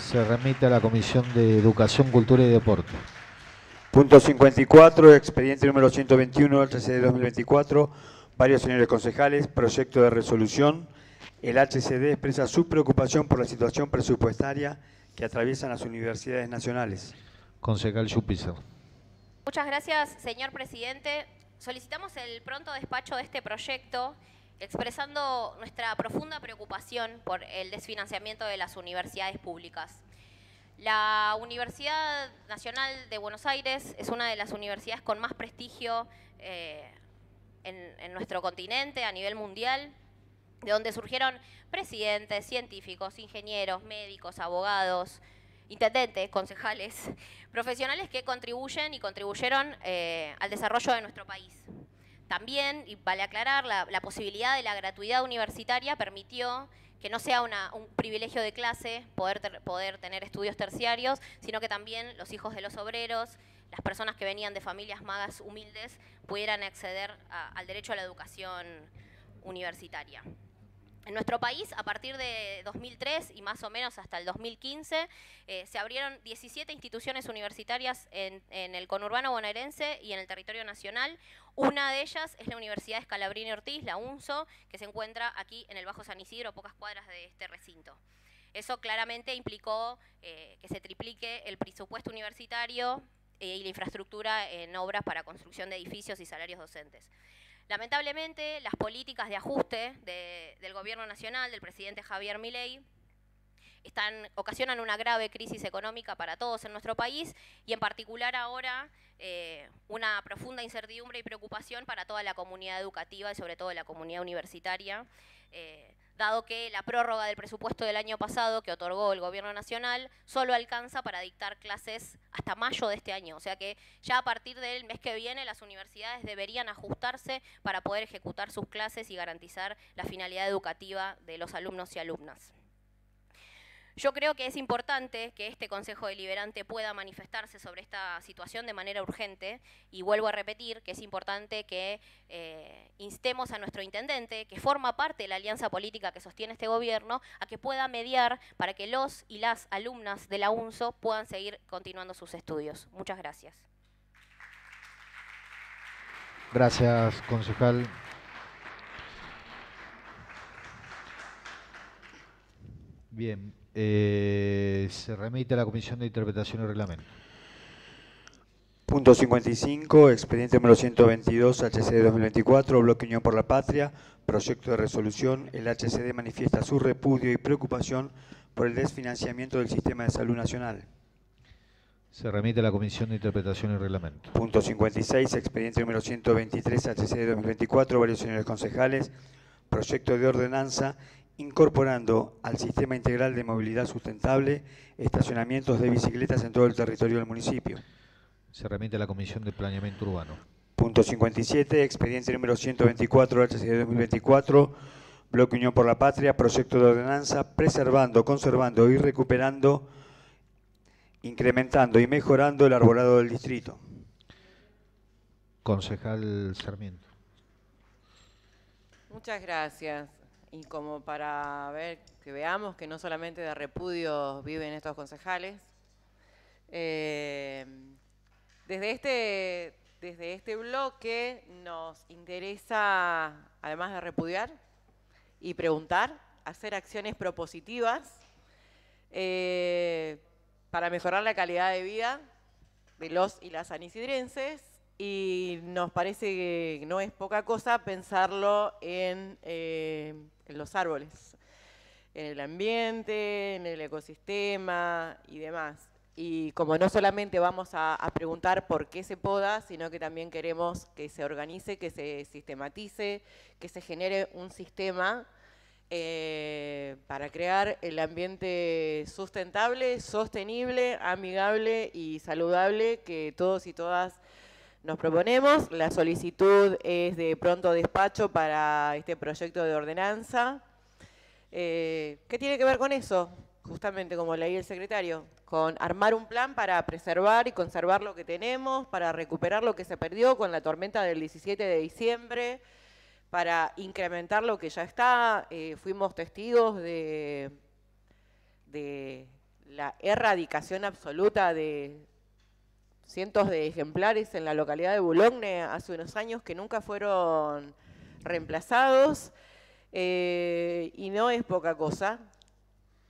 Se remite a la Comisión de Educación, Cultura y Deporte. Punto 54, expediente número 121, HCD 2024. Varios señores concejales, proyecto de resolución. El HCD expresa su preocupación por la situación presupuestaria que atraviesan las universidades nacionales. Concejal Yupicer. Muchas gracias, señor presidente. Solicitamos el pronto despacho de este proyecto expresando nuestra profunda preocupación por el desfinanciamiento de las universidades públicas. La Universidad Nacional de Buenos Aires es una de las universidades con más prestigio eh, en, nuestro continente a nivel mundial, de donde surgieron presidentes, científicos, ingenieros, médicos, abogados, intendentes, concejales, profesionales que contribuyen y contribuyeron eh, al desarrollo de nuestro país. También, y vale aclarar, la, la, posibilidad de la gratuidad universitaria permitió que no sea una, un privilegio de clase poder, ter, poder tener estudios terciarios, sino que también los hijos de los obreros, las personas que venían de familias magas humildes, pudieran acceder al derecho a la educación universitaria. En nuestro país, a partir de 2003 y más o menos hasta el 2015, eh, se abrieron 17 instituciones universitarias en, el conurbano bonaerense y en el territorio nacional. Una de ellas es la Universidad Escalabrini Ortiz, la UNSO, que se encuentra aquí en el Bajo San Isidro, a pocas cuadras de este recinto. Eso claramente implicó eh, que se triplique el presupuesto universitario y la infraestructura en obras para construcción de edificios y salarios docentes. Lamentablemente, las políticas de ajuste del gobierno nacional, del presidente Javier Milei, están, ocasionan una grave crisis económica para todos en nuestro país y en particular ahora eh, una profunda incertidumbre y preocupación para toda la comunidad educativa y sobre todo la comunidad universitaria. Eh, dado que la prórroga del presupuesto del año pasado que otorgó el Gobierno Nacional solo alcanza para dictar clases hasta mayo de este año. O sea que ya a partir del mes que viene las universidades deberían ajustarse para poder ejecutar sus clases y garantizar la finalidad educativa de los alumnos y alumnas. Yo creo que es importante que este Consejo Deliberante pueda manifestarse sobre esta situación de manera urgente y vuelvo a repetir que es importante que eh, instemos a nuestro intendente, que forma parte de la alianza política que sostiene este gobierno, a que pueda mediar para que los y las alumnas de la UNSO puedan seguir continuando sus estudios. Muchas gracias. Gracias, concejal. Bien, eh, se remite a la Comisión de Interpretación y Reglamento. Punto 55, expediente número 122, HCD 2024, Bloque Unión por la Patria, proyecto de resolución. El HCD manifiesta su repudio y preocupación por el desfinanciamiento del sistema de salud nacional. Se remite a la Comisión de Interpretación y Reglamento. Punto 56, expediente número 123, HCD 2024, varios señores concejales, proyecto de ordenanza incorporando al sistema integral de movilidad sustentable estacionamientos de bicicletas en todo el territorio del municipio. Se remite a la Comisión de Planeamiento Urbano. Punto 57, expediente número 124, HCD 2024, Bloque Unión por la Patria, proyecto de ordenanza, preservando, conservando y recuperando, incrementando y mejorando el arbolado del distrito. Concejal Sarmiento. Muchas gracias y como para ver que veamos que no solamente de repudio viven estos concejales. Eh, desde, este, desde este bloque nos interesa, además de repudiar y preguntar, hacer acciones propositivas eh, para mejorar la calidad de vida de los y las anisidrenses y nos parece que no es poca cosa pensarlo en eh, en los árboles, en el ambiente, en el ecosistema y demás. Y como no solamente vamos a, preguntar por qué se poda, sino que también queremos que se organice, que se sistematice, que se genere un sistema eh, para crear el ambiente sustentable, sostenible, amigable y saludable que todos y todas nos proponemos. La solicitud es de pronto despacho para este proyecto de ordenanza. Eh, ¿Qué tiene que ver con eso? Justamente como leí el secretario, con armar un plan para preservar y conservar lo que tenemos, para recuperar lo que se perdió con la tormenta del 17 de diciembre, para incrementar lo que ya está. Eh, fuimos testigos de, de la erradicación absoluta de cientos de ejemplares en la localidad de Boulogne hace unos años que nunca fueron reemplazados. Eh, y no es poca cosa,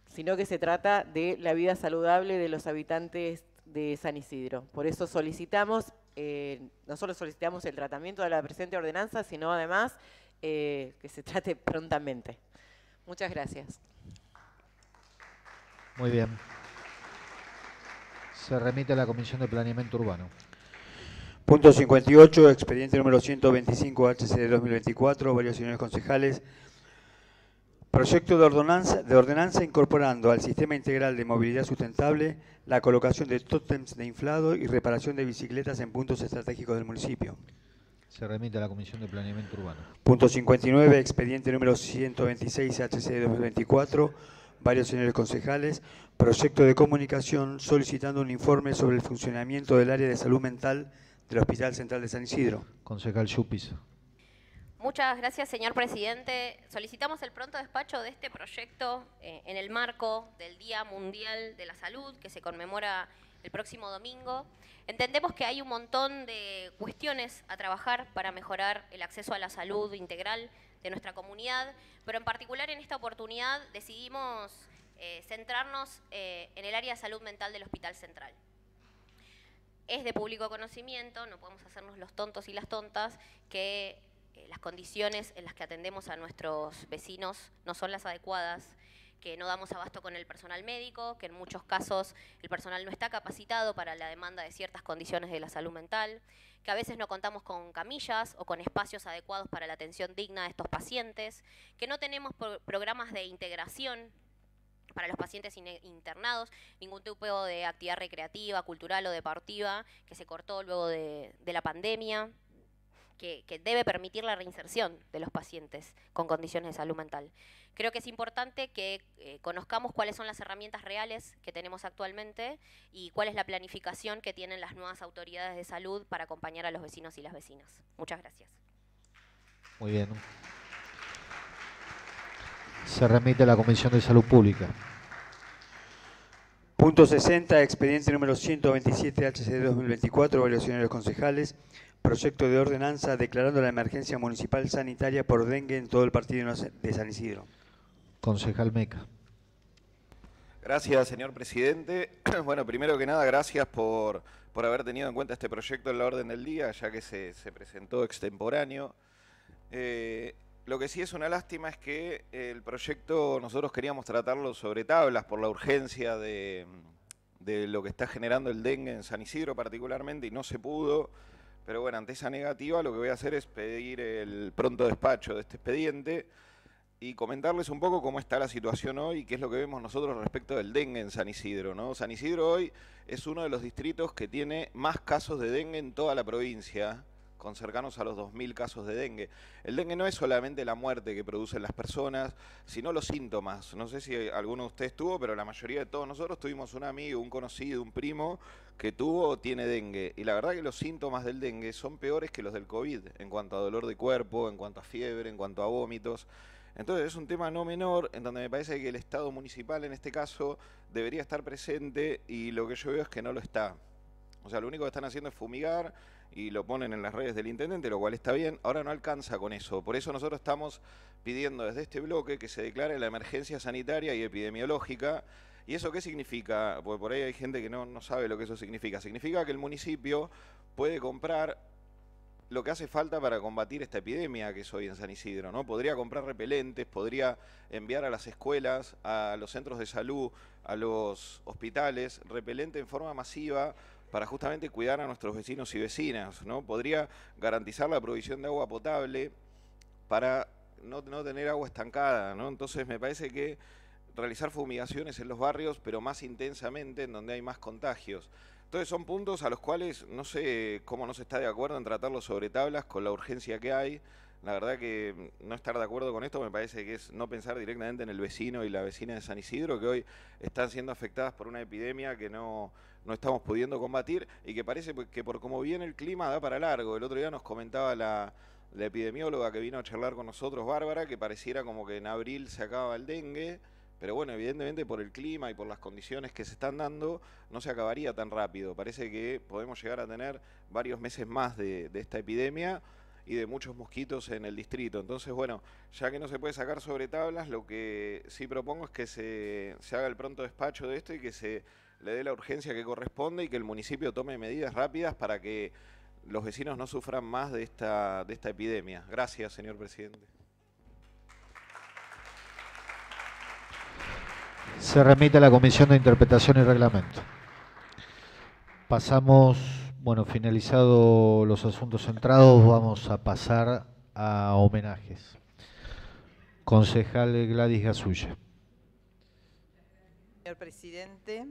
sino que se trata de la vida saludable de los habitantes de San Isidro. Por eso solicitamos, eh, no solo solicitamos el tratamiento de la presente ordenanza, sino además eh, que se trate prontamente. Muchas gracias. Muy bien. Se remite a la Comisión de Planeamiento Urbano. Punto 58, expediente número 125 HCD 2024, varios señores concejales. Proyecto de ordenanza, de ordenanza incorporando al sistema integral de movilidad sustentable la colocación de tótems de inflado y reparación de bicicletas en puntos estratégicos del municipio. Se remite a la Comisión de Planeamiento Urbano. Punto 59, expediente número 126 HCD 2024 varios señores concejales, proyecto de comunicación solicitando un informe sobre el funcionamiento del área de salud mental del Hospital Central de San Isidro. Concejal Chupis. Muchas gracias, señor presidente. Solicitamos el pronto despacho de este proyecto eh, en el marco del Día Mundial de la Salud, que se conmemora el próximo domingo. Entendemos que hay un montón de cuestiones a trabajar para mejorar el acceso a la salud integral de nuestra comunidad, pero en particular en esta oportunidad decidimos eh, centrarnos eh, en el área de salud mental del Hospital Central. Es de público conocimiento, no podemos hacernos los tontos y las tontas, que eh, las condiciones en las que atendemos a nuestros vecinos no son las adecuadas, que no damos abasto con el personal médico, que en muchos casos el personal no está capacitado para la demanda de ciertas condiciones de la salud mental, que a veces no contamos con camillas o con espacios adecuados para la atención digna de estos pacientes, que no tenemos programas de integración para los pacientes internados, ningún tipo de actividad recreativa, cultural o deportiva que se cortó luego de la pandemia que, debe permitir la reinserción de los pacientes con condiciones de salud mental. Creo que es importante que eh, conozcamos cuáles son las herramientas reales que tenemos actualmente y cuál es la planificación que tienen las nuevas autoridades de salud para acompañar a los vecinos y las vecinas. Muchas gracias. Muy bien. Se remite a la Comisión de Salud Pública. Punto 60, expediente número 127 HCD 2024, evaluación de los concejales. Proyecto de ordenanza declarando la emergencia municipal sanitaria por dengue en todo el partido de San Isidro. Concejal Meca. Gracias, señor presidente. Bueno, primero que nada, gracias por, por haber tenido en cuenta este proyecto en la orden del día, ya que se, presentó extemporáneo. Eh, lo que sí es una lástima es que el proyecto nosotros queríamos tratarlo sobre tablas por la urgencia de, de lo que está generando el dengue en San Isidro particularmente y no se pudo. Pero bueno, ante esa negativa lo que voy a hacer es pedir el pronto despacho de este expediente y comentarles un poco cómo está la situación hoy y qué es lo que vemos nosotros respecto del dengue en San Isidro. ¿no? San Isidro hoy es uno de los distritos que tiene más casos de dengue en toda la provincia con cercanos a los 2.000 casos de dengue. El dengue no es solamente la muerte que producen las personas, sino los síntomas. No sé si alguno de ustedes tuvo, pero la mayoría de todos nosotros tuvimos un amigo, un conocido, un primo que tuvo tiene dengue. Y la verdad que los síntomas del dengue son peores que los del COVID en cuanto a dolor de cuerpo, en cuanto a fiebre, en cuanto a vómitos. Entonces es un tema no menor en donde me parece que el Estado municipal en este caso debería estar presente y lo que yo veo es que no lo está. O sea, lo único que están haciendo es fumigar, y lo ponen en las redes del intendente, lo cual está bien. Ahora no alcanza con eso. Por eso nosotros estamos pidiendo desde este bloque que se declare la emergencia sanitaria y epidemiológica. ¿Y eso qué significa? Porque por ahí hay gente que no, no sabe lo que eso significa. Significa que el municipio puede comprar lo que hace falta para combatir esta epidemia que es hoy en San Isidro, ¿no? Podría comprar repelentes, podría enviar a las escuelas, a los centros de salud, a los hospitales, repelente en forma masiva para justamente cuidar a nuestros vecinos y vecinas, ¿no? Podría garantizar la provisión de agua potable para no, tener agua estancada, ¿no? Entonces me parece que realizar fumigaciones en los barrios, pero más intensamente en donde hay más contagios. Entonces son puntos a los cuales no sé cómo no se está de acuerdo en tratarlos sobre tablas con la urgencia que hay. La verdad que no estar de acuerdo con esto me parece que es no pensar directamente en el vecino y la vecina de San Isidro, que hoy están siendo afectadas por una epidemia que no, no estamos pudiendo combatir y que parece que por cómo viene el clima da para largo. El otro día nos comentaba la, epidemióloga que vino a charlar con nosotros, Bárbara, que pareciera como que en abril se acaba el dengue, pero bueno, evidentemente por el clima y por las condiciones que se están dando, no se acabaría tan rápido. Parece que podemos llegar a tener varios meses más de, esta epidemia y de muchos mosquitos en el distrito. Entonces, bueno, ya que no se puede sacar sobre tablas, lo que sí propongo es que se, se haga el pronto despacho de esto y que se le dé la urgencia que corresponde y que el municipio tome medidas rápidas para que los vecinos no sufran más de esta, de esta epidemia. Gracias, señor presidente. Se remite a la Comisión de Interpretación y Reglamento. Pasamos, bueno, finalizado los asuntos centrados, vamos a pasar a homenajes. Concejal Gladys Gasulla. Señor presidente,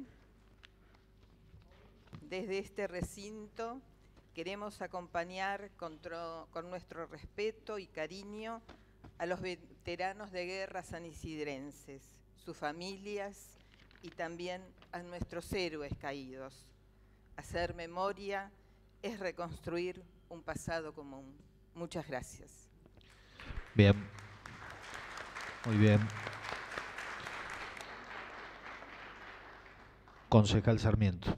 desde este recinto queremos acompañar con, nuestro respeto y cariño a los veteranos de guerra sanisidrenses, sus familias y también a nuestros héroes caídos. Hacer memoria es reconstruir un pasado común. Muchas gracias. Bien. Muy bien. Concejal Sarmiento.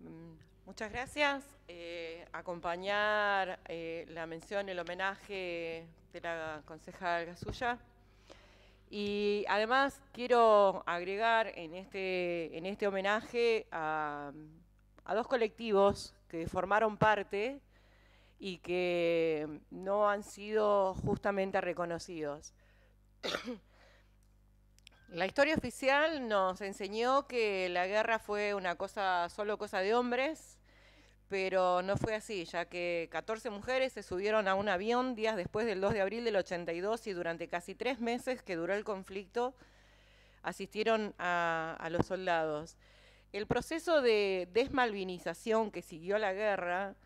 Mm, muchas gracias. Eh, acompañar eh, la mención, el homenaje de la concejal Gasulla. Y además quiero agregar en este, en este homenaje a, dos colectivos que formaron parte y que no han sido justamente reconocidos. La historia oficial nos enseñó que la guerra fue una cosa, solo cosa de hombres, pero no fue así, ya que 14 mujeres se subieron a un avión días después del 2 de abril del 82 y durante casi tres meses que duró el conflicto asistieron a, a los soldados. El proceso de desmalvinización que siguió la guerra,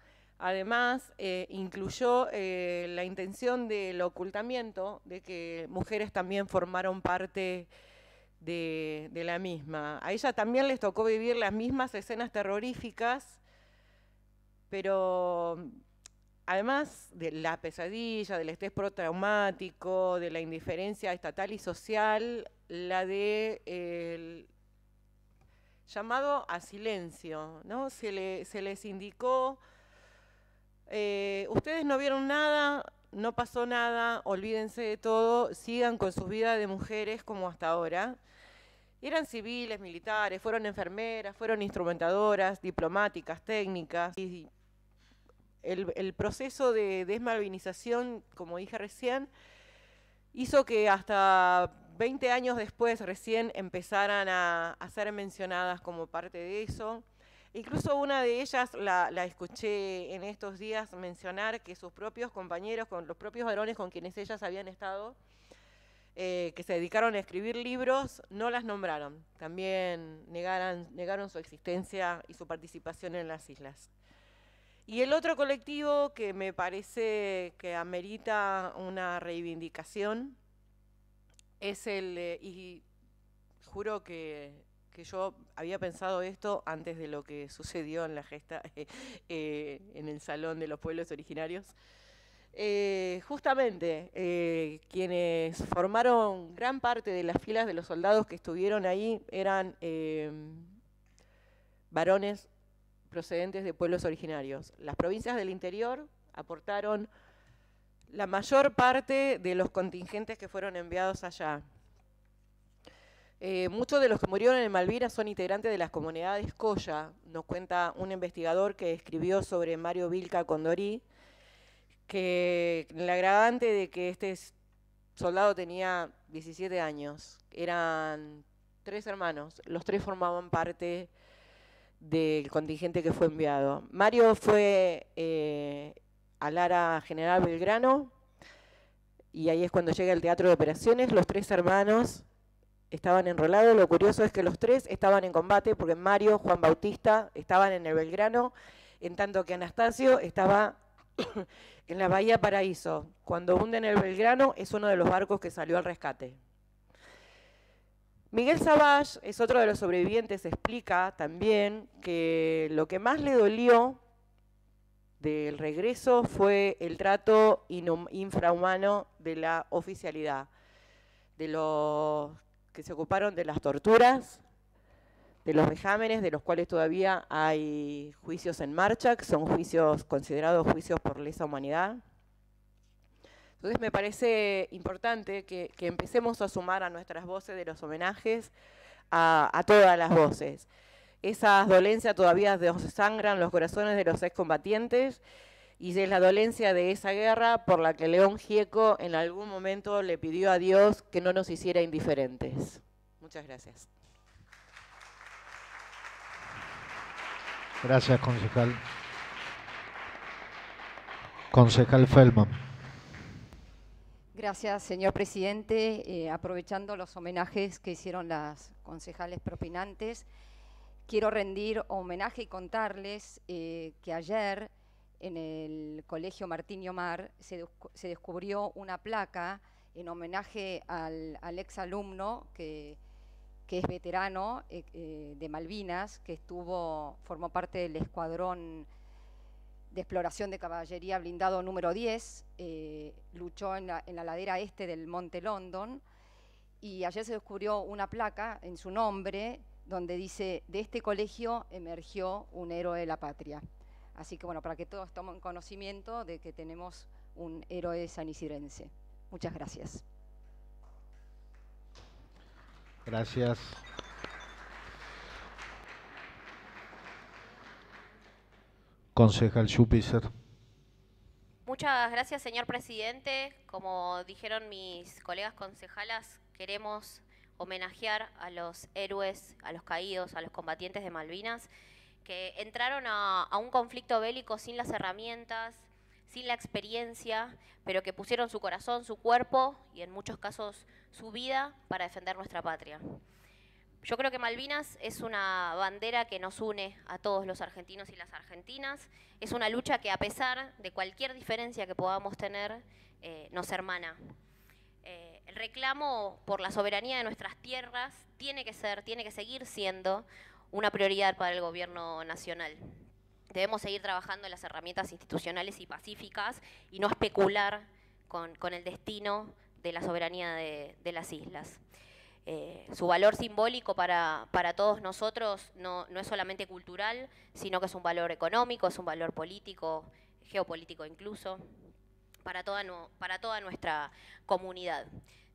además, eh, incluyó eh, la intención del ocultamiento de que mujeres también formaron parte de, de la misma. A ella también les tocó vivir las mismas escenas terroríficas, pero además de la pesadilla, del estrés protraumático, de la indiferencia estatal y social, la de el llamado a silencio, ¿no? Se, le- se les indicó, eh, ustedes no vieron nada, no pasó nada, olvídense de todo, sigan con su vida de mujeres como hasta ahora. Eran civiles, militares, fueron enfermeras, fueron instrumentadoras, diplomáticas, técnicas. Y el, proceso de desmalvinización, como dije recién, hizo que hasta 20 años después recién empezaran a, ser mencionadas como parte de eso. Incluso una de ellas la, escuché en estos días mencionar que sus propios compañeros, con los propios varones con quienes ellas habían estado, eh, que se dedicaron a escribir libros, no las nombraron. También negaron su existencia y su participación en las islas. Y el otro colectivo que me parece que amerita una reivindicación es el, de- y juro que, que yo había pensado esto antes de lo que sucedió en la gesta eh, en el Salón de los Pueblos Originarios. Eh, justamente, eh, quienes formaron gran parte de las filas de los soldados que estuvieron ahí eran eh, varones procedentes de pueblos originarios. Las provincias del interior aportaron la mayor parte de los contingentes que fueron enviados allá. Eh, muchos de los que murieron en Malvinas son integrantes de las comunidades Coya, nos cuenta un investigador que escribió sobre Mario Vilca Condorí, que el agravante de que este soldado tenía 17 años, eran tres hermanos, los tres formaban parte del contingente que fue enviado. Mario fue eh, a Lara General Belgrano y ahí es cuando llega el teatro de operaciones, los tres hermanos estaban enrolados, lo curioso es que los tres estaban en combate porque Mario, Juan Bautista estaban en el Belgrano, en tanto que Anastasio estaba en la Bahía Paraíso. Cuando hunden el Belgrano es uno de los barcos que salió al rescate. Miguel Savage es otro de los sobrevivientes, explica también que lo que más le dolió del regreso fue el trato infrahumano de la oficialidad, de los que se ocuparon de las torturas, de los vejámenes, de los cuales todavía hay juicios en marcha, que son juicios considerados juicios por lesa humanidad. Entonces me parece importante que, empecemos a sumar a nuestras voces de los homenajes a, a todas las voces. Esas dolencias todavía nos sangran los corazones de los excombatientes y es la dolencia de esa guerra por la que León Gieco en algún momento le pidió a Dios que no nos hiciera indiferentes. Muchas gracias. Gracias, concejal. Concejal Feldman. Gracias, señor presidente. Eh, aprovechando los homenajes que hicieron las concejales propinantes, quiero rendir homenaje y contarles eh, que ayer en el Colegio Martín y Omar se, se descubrió una placa en homenaje al, al ex alumno que, es veterano eh, de Malvinas, que estuvo, formó parte del escuadrón de exploración de caballería blindado número 10, eh, luchó en la, en la ladera este del Monte London y ayer se descubrió una placa en su nombre donde dice, de este colegio emergió un héroe de la patria. Así que bueno, para que todos tomen conocimiento de que tenemos un héroe sanisidrense. Muchas gracias. Gracias. Concejal Schupicer. Muchas gracias, señor presidente. Como dijeron mis colegas concejalas, queremos homenajear a los héroes, a los caídos, a los combatientes de Malvinas, que entraron a un conflicto bélico sin las herramientas, sin la experiencia, pero que pusieron su corazón, su cuerpo y en muchos casos su vida para defender nuestra patria. Yo creo que Malvinas es una bandera que nos une a todos los argentinos y las argentinas. Es una lucha que a pesar de cualquier diferencia que podamos tener, eh, nos hermana. Eh, el reclamo por la soberanía de nuestras tierras tiene que ser, tiene que seguir siendo una prioridad para el gobierno nacional. Debemos seguir trabajando en las herramientas institucionales y pacíficas y no especular con, con el destino de la soberanía de, de las islas. Eh, su valor simbólico para, para todos nosotros no, no, es solamente cultural, sino que es un valor económico, es un valor político, geopolítico incluso, para toda, no, para toda nuestra comunidad.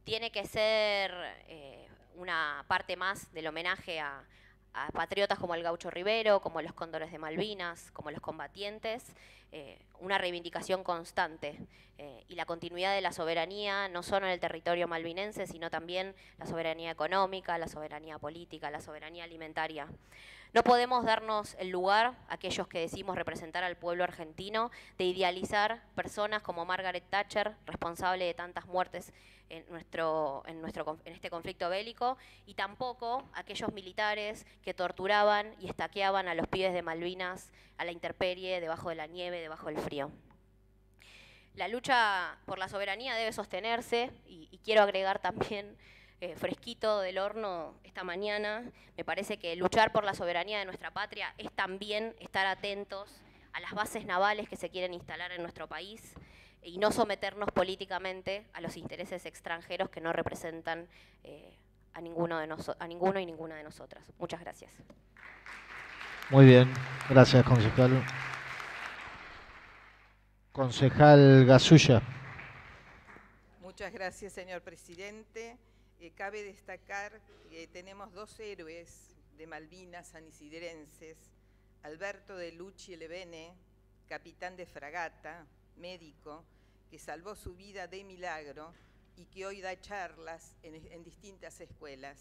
Tiene que ser eh, una parte más del homenaje a, a patriotas como el Gaucho Rivero, como los Cóndores de Malvinas, como los combatientes, eh, una reivindicación constante eh, y la continuidad de la soberanía, no solo en el territorio malvinense, sino también la soberanía económica, la soberanía política, la soberanía alimentaria. No podemos darnos el lugar, aquellos que decimos representar al pueblo argentino, de idealizar personas como Margaret Thatcher, responsable de tantas muertes en, nuestro, en, nuestro, en este conflicto bélico, y tampoco aquellos militares que torturaban y estaqueaban a los pibes de Malvinas a la intemperie, debajo de la nieve, debajo del frío. La lucha por la soberanía debe sostenerse, y, y quiero agregar también eh, fresquito del horno esta mañana. Me parece que luchar por la soberanía de nuestra patria es también estar atentos a las bases navales que se quieren instalar en nuestro país y no someternos políticamente a los intereses extranjeros que no representan eh, a, ninguno de a ninguno y ninguna de nosotras. Muchas gracias. Muy bien, gracias concejal. Concejal Gasulla. Muchas gracias, señor presidente. Eh, cabe destacar que tenemos dos héroes de Malvinas sanisidrenses, Alberto de Lucci Levene, capitán de fragata, médico, que salvó su vida de milagro y que hoy da charlas en distintas escuelas.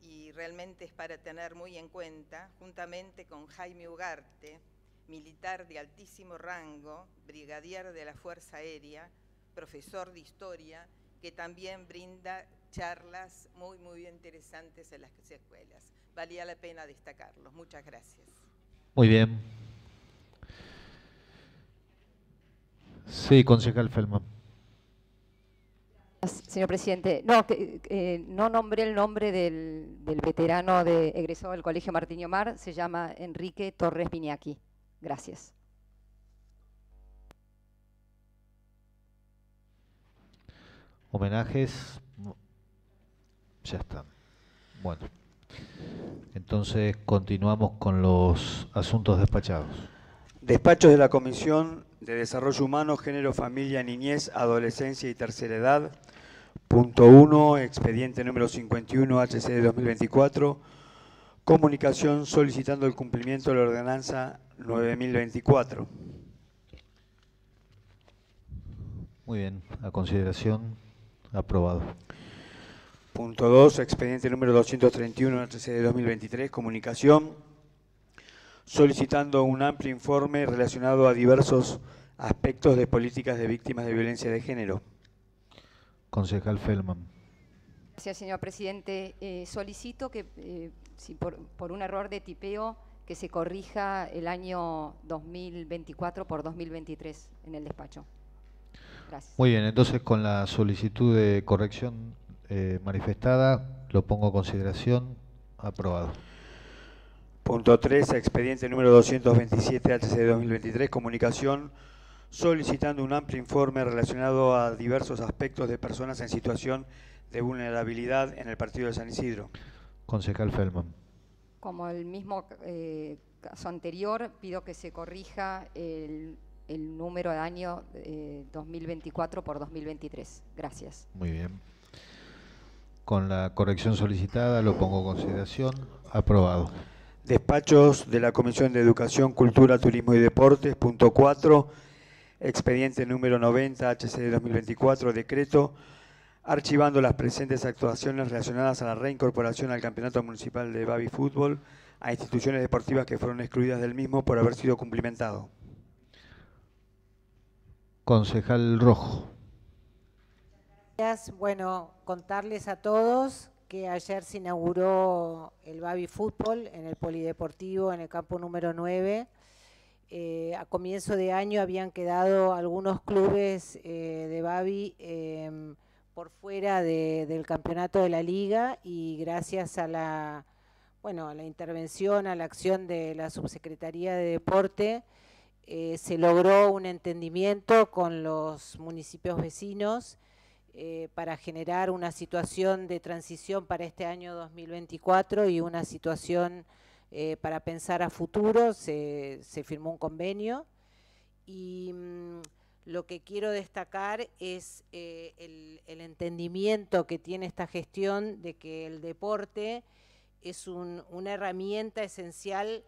Y realmente es para tener muy en cuenta, juntamente con Jaime Ugarte, militar de altísimo rango, brigadier de la Fuerza Aérea, profesor de historia, que también brinda charlas muy, muy interesantes en las escuelas. Valía la pena destacarlos. Muchas gracias. Muy bien. Sí, concejal Felman. Señor presidente, no, que, eh, no nombré el nombre del, del, veterano de egresado del Colegio Martín Omar, se llama Enrique Torres Piñaki. Gracias. Homenajes ya está. Bueno. Entonces continuamos con los asuntos despachados. Despachos de la Comisión de Desarrollo Humano, Género, Familia, Niñez, Adolescencia y Tercera Edad. Punto 1, expediente número 51, HC de 2024. Comunicación solicitando el cumplimiento de la ordenanza 9024. Muy bien, a consideración, aprobado. Punto 2, expediente número 231, HC de 2023, comunicación, solicitando un amplio informe relacionado a diversos aspectos de políticas de víctimas de violencia de género. Concejal Feldman. Gracias, señor presidente. Eh, solicito que, eh, si por, por un error de tipeo, que se corrija el año 2024 por 2023 en el despacho. Gracias. Muy bien, entonces con la solicitud de corrección eh, manifestada, lo pongo a consideración, aprobado. Punto 3, expediente número 227 HC 2023, comunicación solicitando un amplio informe relacionado a diversos aspectos de personas en situación de vulnerabilidad en el partido de San Isidro. Concejal Feldman. Como el mismo eh, caso anterior, pido que se corrija el, el número de año eh, 2024 por 2023. Gracias. Muy bien. Con la corrección solicitada lo pongo a consideración. Aprobado. Despachos de la Comisión de Educación, Cultura, Turismo y Deportes, punto 4, expediente número 90 HC 2024, decreto archivando las presentes actuaciones relacionadas a la reincorporación al Campeonato Municipal de Babi Fútbol a instituciones deportivas que fueron excluidas del mismo por haber sido cumplimentado. Concejal Rojo. Bueno, contarles a todos que ayer se inauguró el Babi Fútbol en el Polideportivo, en el campo número 9. Eh, a comienzo de año habían quedado algunos clubes eh, de Babi eh, por fuera de, del campeonato de la liga y gracias a la, bueno, a la intervención, a la acción de la Subsecretaría de Deporte, eh, se logró un entendimiento con los municipios vecinos eh, para generar una situación de transición para este año 2024 y una situación eh, para pensar a futuro. Se, se firmó un convenio y mm, lo que quiero destacar es eh, el, entendimiento que tiene esta gestión de que el deporte es un- una herramienta esencial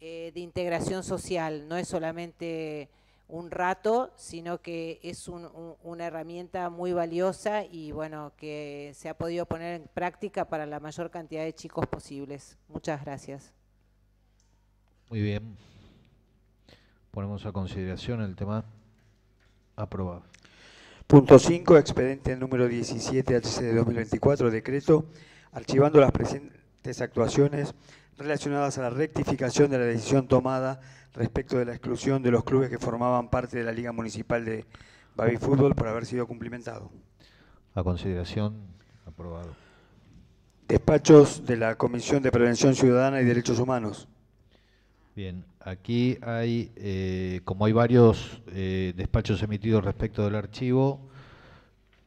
de integración social, no es solamente un rato, sino que es un- un- una herramienta muy valiosa y bueno, que se ha podido poner en práctica para la mayor cantidad de chicos posibles. Muchas gracias. Muy bien. Ponemos a consideración el tema aprobado. Punto 5, expediente número 17 HC de 2024, decreto archivando las presentes actuaciones relacionadas a la rectificación de la decisión tomada respecto de la exclusión de los clubes que formaban parte de la Liga Municipal de Baby Fútbol por haber sido cumplimentado. A consideración, aprobado. Despachos de la Comisión de Prevención Ciudadana y Derechos Humanos. Bien, aquí hay, eh, como hay varios eh, despachos emitidos respecto del archivo,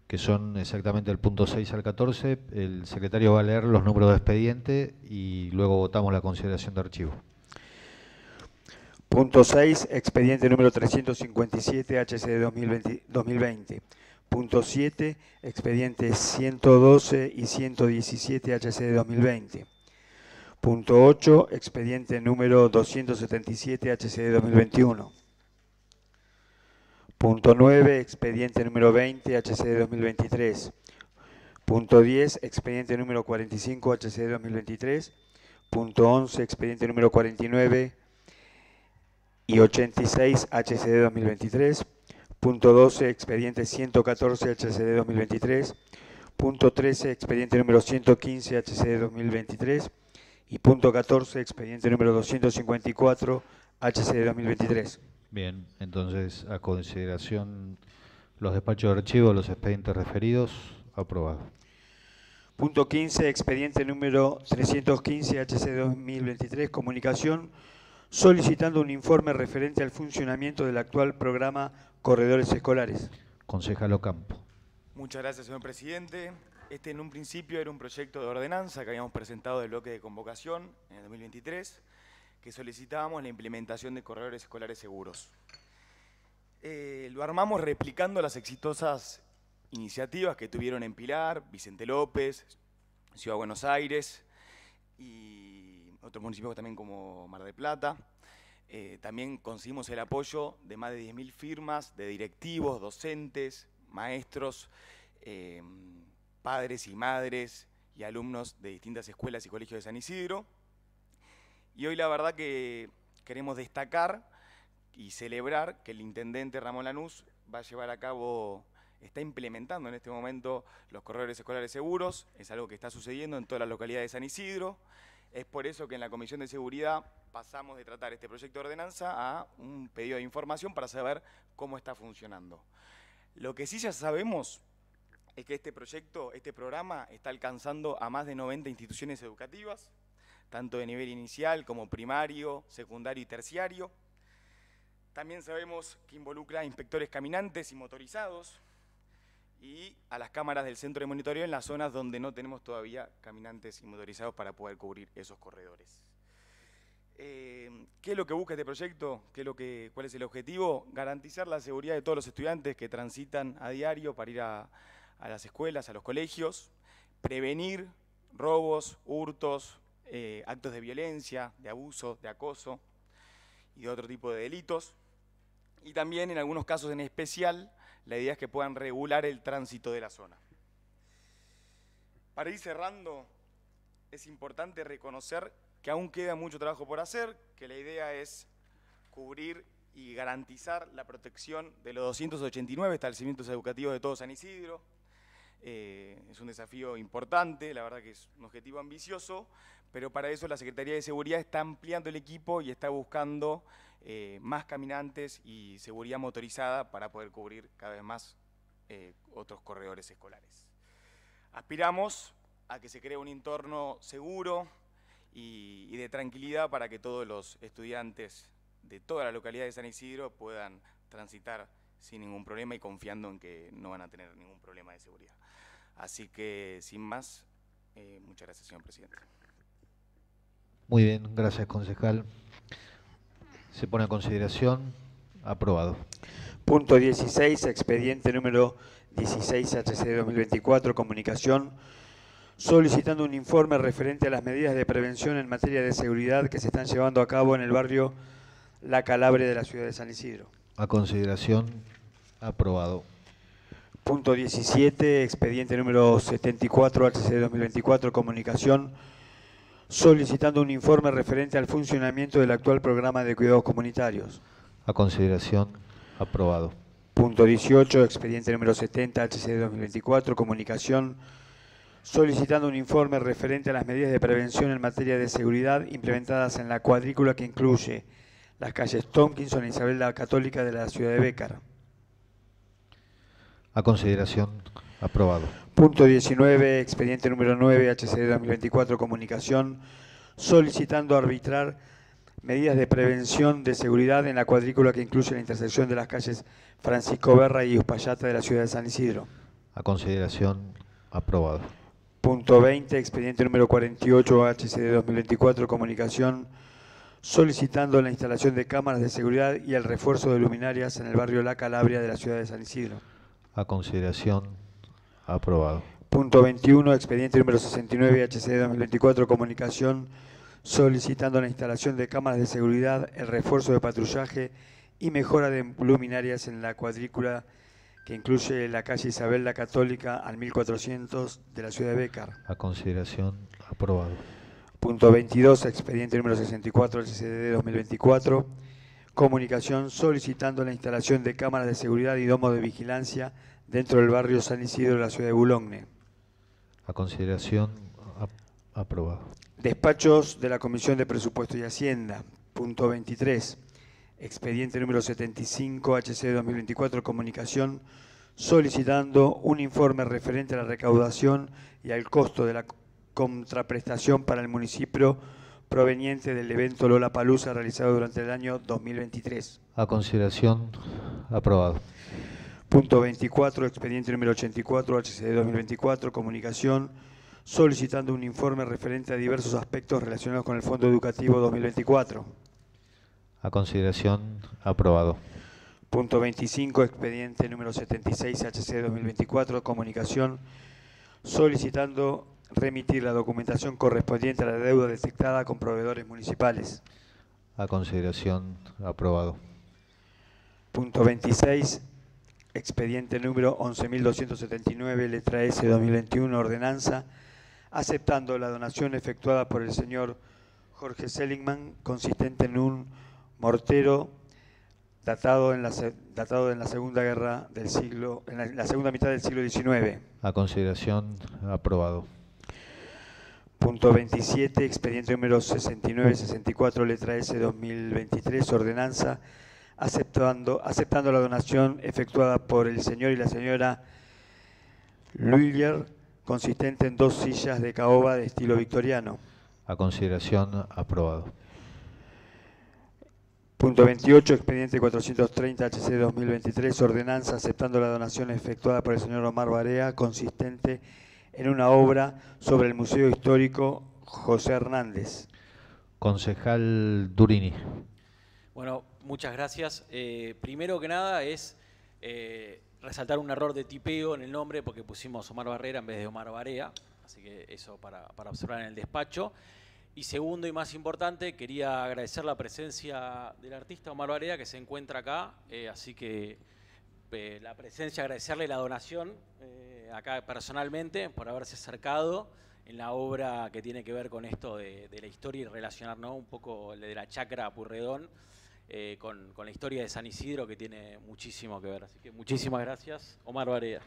que son exactamente el punto 6 al 14, el secretario va a leer los números de expediente y luego votamos la consideración de archivo. Punto 6, expediente número 357 HC de 2020. 2020. Punto 7, expediente 112 y 117 HC de 2020. Punto 8, expediente número 277 HC de 2021. Punto 9, expediente número 20 HC de 2023. Punto 10, expediente número 45 HC de 2023. Punto 11, expediente número 49 y 86 HCD 2023. Punto 12, expediente 114 HCD 2023. Punto 13, expediente número 115 HCD 2023. Y punto 14, expediente número 254 HCD 2023. Bien, entonces a consideración los despachos de archivo, los expedientes referidos, aprobado. Punto 15, expediente número 315 HC 2023, comunicación, solicitando un informe referente al funcionamiento del actual programa Corredores Escolares. Concejal Ocampo. Muchas gracias, señor presidente. Este en un principio era un proyecto de ordenanza que habíamos presentado del bloque de convocación en el 2023, que solicitábamos la implementación de corredores escolares seguros. Eh, lo armamos replicando las exitosas iniciativas que tuvieron en Pilar, Vicente López, Ciudad de Buenos Aires y otros municipios también como Mar del Plata. Eh, también conseguimos el apoyo de más de 10.000 firmas de directivos, docentes, maestros, eh, padres y madres y alumnos de distintas escuelas y colegios de San Isidro. Y hoy la verdad que queremos destacar y celebrar que el intendente Ramón Lanús va a llevar a cabo, está implementando en este momento los corredores escolares seguros, es algo que está sucediendo en todas las localidades de San Isidro. Es por eso que en la Comisión de Seguridad pasamos de tratar este proyecto de ordenanza a un pedido de información para saber cómo está funcionando. Lo que sí ya sabemos es que este proyecto, este programa está alcanzando a más de 90 instituciones educativas. Tanto de nivel inicial como primario, secundario y terciario. También sabemos que involucra a inspectores caminantes y motorizados y a las cámaras del centro de monitoreo en las zonas donde no tenemos todavía caminantes y motorizados para poder cubrir esos corredores. Eh, ¿Qué es lo que busca este proyecto? ¿Qué es lo que, ¿Cuál es el objetivo? Garantizar la seguridad de todos los estudiantes que transitan a diario para ir a, las escuelas, a los colegios, prevenir robos, hurtos, eh, actos de violencia, de abuso, de acoso y de otro tipo de delitos. Y también, en algunos casos en especial, la idea es que puedan regular el tránsito de la zona. Para ir cerrando, es importante reconocer que aún queda mucho trabajo por hacer, que la idea es cubrir y garantizar la protección de los 289 establecimientos educativos de todo San Isidro. Eh, es un desafío importante, la verdad que es un objetivo ambicioso, pero para eso la Secretaría de Seguridad está ampliando el equipo y está buscando eh, más caminantes y seguridad motorizada para poder cubrir cada vez más eh, otros corredores escolares. Aspiramos a que se cree un entorno seguro, y, de tranquilidad para que todos los estudiantes de toda la localidad de San Isidro puedan transitar sin ningún problema y confiando en que no van a tener ningún problema de seguridad. Así que, sin más, eh, muchas gracias, señor presidente. Muy bien, gracias, concejal. Se pone a consideración. Aprobado. Punto 16, expediente número 16 HC 2024, comunicación solicitando un informe referente a las medidas de prevención en materia de seguridad que se están llevando a cabo en el barrio La Calabre de la ciudad de San Isidro. A consideración, aprobado. Punto 17, expediente número 74 HC 2024, comunicación, solicitando un informe referente al funcionamiento del actual programa de cuidados comunitarios. A consideración, aprobado. Punto 18, expediente número 70 HC 2024, comunicación, solicitando un informe referente a las medidas de prevención en materia de seguridad implementadas en la cuadrícula que incluye las calles Tompkinson e Isabel la Católica de la ciudad de Bécar. A consideración, aprobado. Punto 19, expediente número 9, HCD 2024, comunicación, solicitando arbitrar medidas de prevención de seguridad en la cuadrícula que incluye la intersección de las calles Francisco Berra y Uspallata de la ciudad de San Isidro. A consideración, aprobado. Punto 20, expediente número 48, HCD 2024, comunicación, solicitando la instalación de cámaras de seguridad y el refuerzo de luminarias en el barrio La Calabria de la ciudad de San Isidro. A consideración, aprobado. Punto 21, expediente número 69, HCD 2024, comunicación, solicitando la instalación de cámaras de seguridad, el refuerzo de patrullaje y mejora de luminarias en la cuadrícula que incluye la calle Isabel la Católica al 1400 de la ciudad de Bécar. A consideración, aprobado. Punto 22, expediente número 64 del CCD 2024. Comunicación solicitando la instalación de cámaras de seguridad y domo de vigilancia dentro del barrio San Isidro de la ciudad de Boulogne. A consideración, aprobado. Despachos de la Comisión de Presupuesto y Hacienda. Punto 23 expediente número 75 HC 2024 Comunicación, solicitando un informe referente a la recaudación y al costo de la contraprestación para el municipio proveniente del evento Lola Palusa realizado durante el año 2023. A consideración, aprobado. Punto 24, expediente número 84, HCD 2024, comunicación, solicitando un informe referente a diversos aspectos relacionados con el Fondo Educativo 2024. A consideración, aprobado. Punto 25, expediente número 76, HC 2024, comunicación, solicitando remitir la documentación correspondiente a la deuda detectada con proveedores municipales. A consideración, aprobado. Punto 26, expediente número 11.279, letra S 2021, ordenanza, aceptando la donación efectuada por el señor Jorge Sellingman, consistente en un mortero datado en la, datado en la segunda guerra del siglo, en la, segunda mitad del siglo XIX. A consideración, aprobado. Punto 27, expediente número 6964, letra S 2023, ordenanza, aceptando, aceptando la donación efectuada por el señor y la señora Luilier, consistente en dos sillas de caoba de estilo victoriano. A consideración, aprobado. Punto 28, expediente 430 HC 2023, ordenanza aceptando la donación efectuada por el señor Omar Barea, consistente en una obra sobre el Museo Histórico José Hernández. Concejal Durini. Bueno, muchas gracias. Eh, primero que nada es eh, resaltar un error de tipeo en el nombre porque pusimos Omar Barrera en vez de Omar Barea, así que eso para, para observar en el despacho. Y segundo y más importante, quería agradecer la presencia del artista Omar Barea que se encuentra acá, eh, así que la presencia, agradecerle la donación acá personalmente por haberse acercado en la obra que tiene que ver con esto de, la historia y relacionar ¿no? un poco de la chacra Purredón eh, con, con la historia de San Isidro que tiene muchísimo que ver. Así que muchísimas gracias, Omar Barea.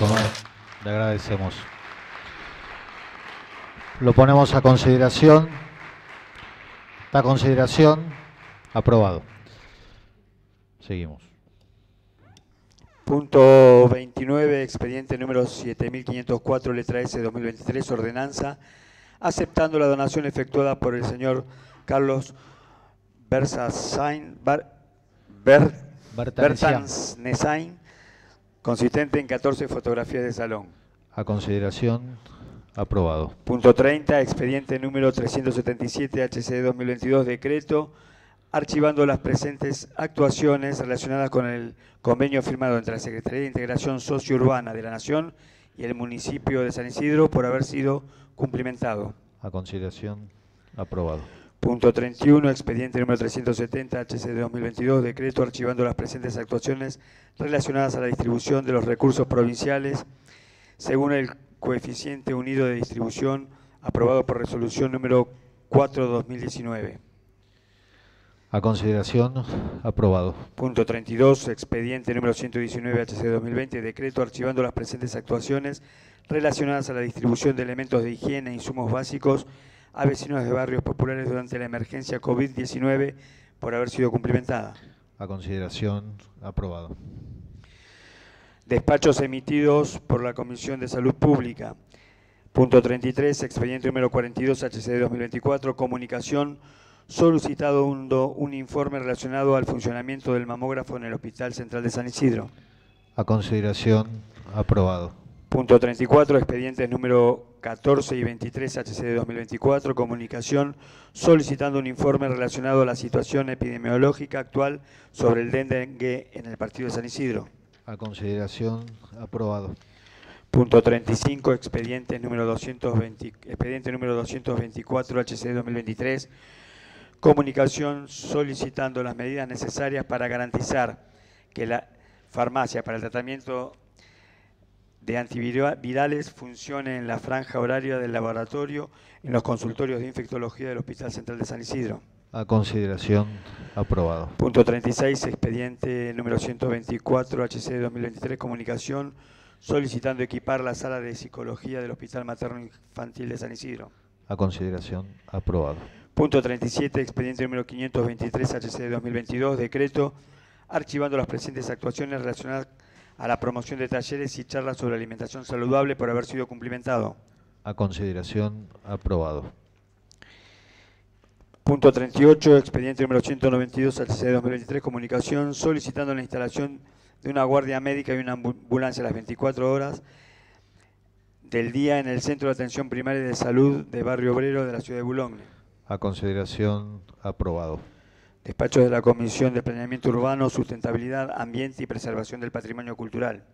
Omar. Le agradecemos. Lo ponemos a consideración. Está a consideración. Aprobado. Seguimos. Punto 29, expediente número 7504, letra S 2023, ordenanza, aceptando la donación efectuada por el señor Carlos Bersasain, Bar- Ber-. Consistente en 14 fotografías de salón. A consideración. Aprobado. Punto 30, expediente número 377 HC 2022, decreto archivando las presentes actuaciones relacionadas con el convenio firmado entre la Secretaría de Integración Sociourbana de la Nación y el municipio de San Isidro por haber sido cumplimentado. A consideración. Aprobado. Punto 31, expediente número 370 HC de 2022, decreto archivando las presentes actuaciones relacionadas a la distribución de los recursos provinciales según el coeficiente unido de distribución aprobado por resolución número 4-2019. A consideración. Aprobado. Punto 32, expediente número 119 HC 2020, decreto archivando las presentes actuaciones relacionadas a la distribución de elementos de higiene e insumos básicos a vecinos de barrios populares durante la emergencia COVID-19 por haber sido cumplimentada. A consideración, aprobado. Despachos emitidos por la Comisión de Salud Pública. Punto 33, expediente número 42, HCD 2024, comunicación solicitado un, un informe relacionado al funcionamiento del mamógrafo en el Hospital Central de San Isidro. A consideración, aprobado. Punto 34, expedientes número 14 y 23 HCD 2024, comunicación solicitando un informe relacionado a la situación epidemiológica actual sobre el dengue en el partido de San Isidro. A consideración, aprobado. Punto 35, expediente número 220, expediente número 224 HCD 2023, comunicación solicitando las medidas necesarias para garantizar que la farmacia para el tratamiento de antivirales funcione en la franja horaria del laboratorio en los consultorios de infectología del Hospital Central de San Isidro. A consideración, aprobado. Punto 36, expediente número 124, HC 2023, comunicación, solicitando equipar la sala de psicología del Hospital Materno Infantil de San Isidro. A consideración, aprobado. Punto 37, expediente número 523, HC 2022, decreto, archivando las presentes actuaciones relacionadas a la promoción de talleres y charlas sobre alimentación saludable por haber sido cumplimentado. A consideración, aprobado. Punto 38, expediente número 192, HC 2023, comunicación, solicitando la instalación de una guardia médica y una ambu- ambulancia a las 24 horas del día en el Centro de Atención Primaria de Salud de Barrio Obrero de la ciudad de Boulogne. A consideración, aprobado. Despachos de la Comisión de Planeamiento Urbano, Sustentabilidad, Ambiente y Preservación del Patrimonio Cultural.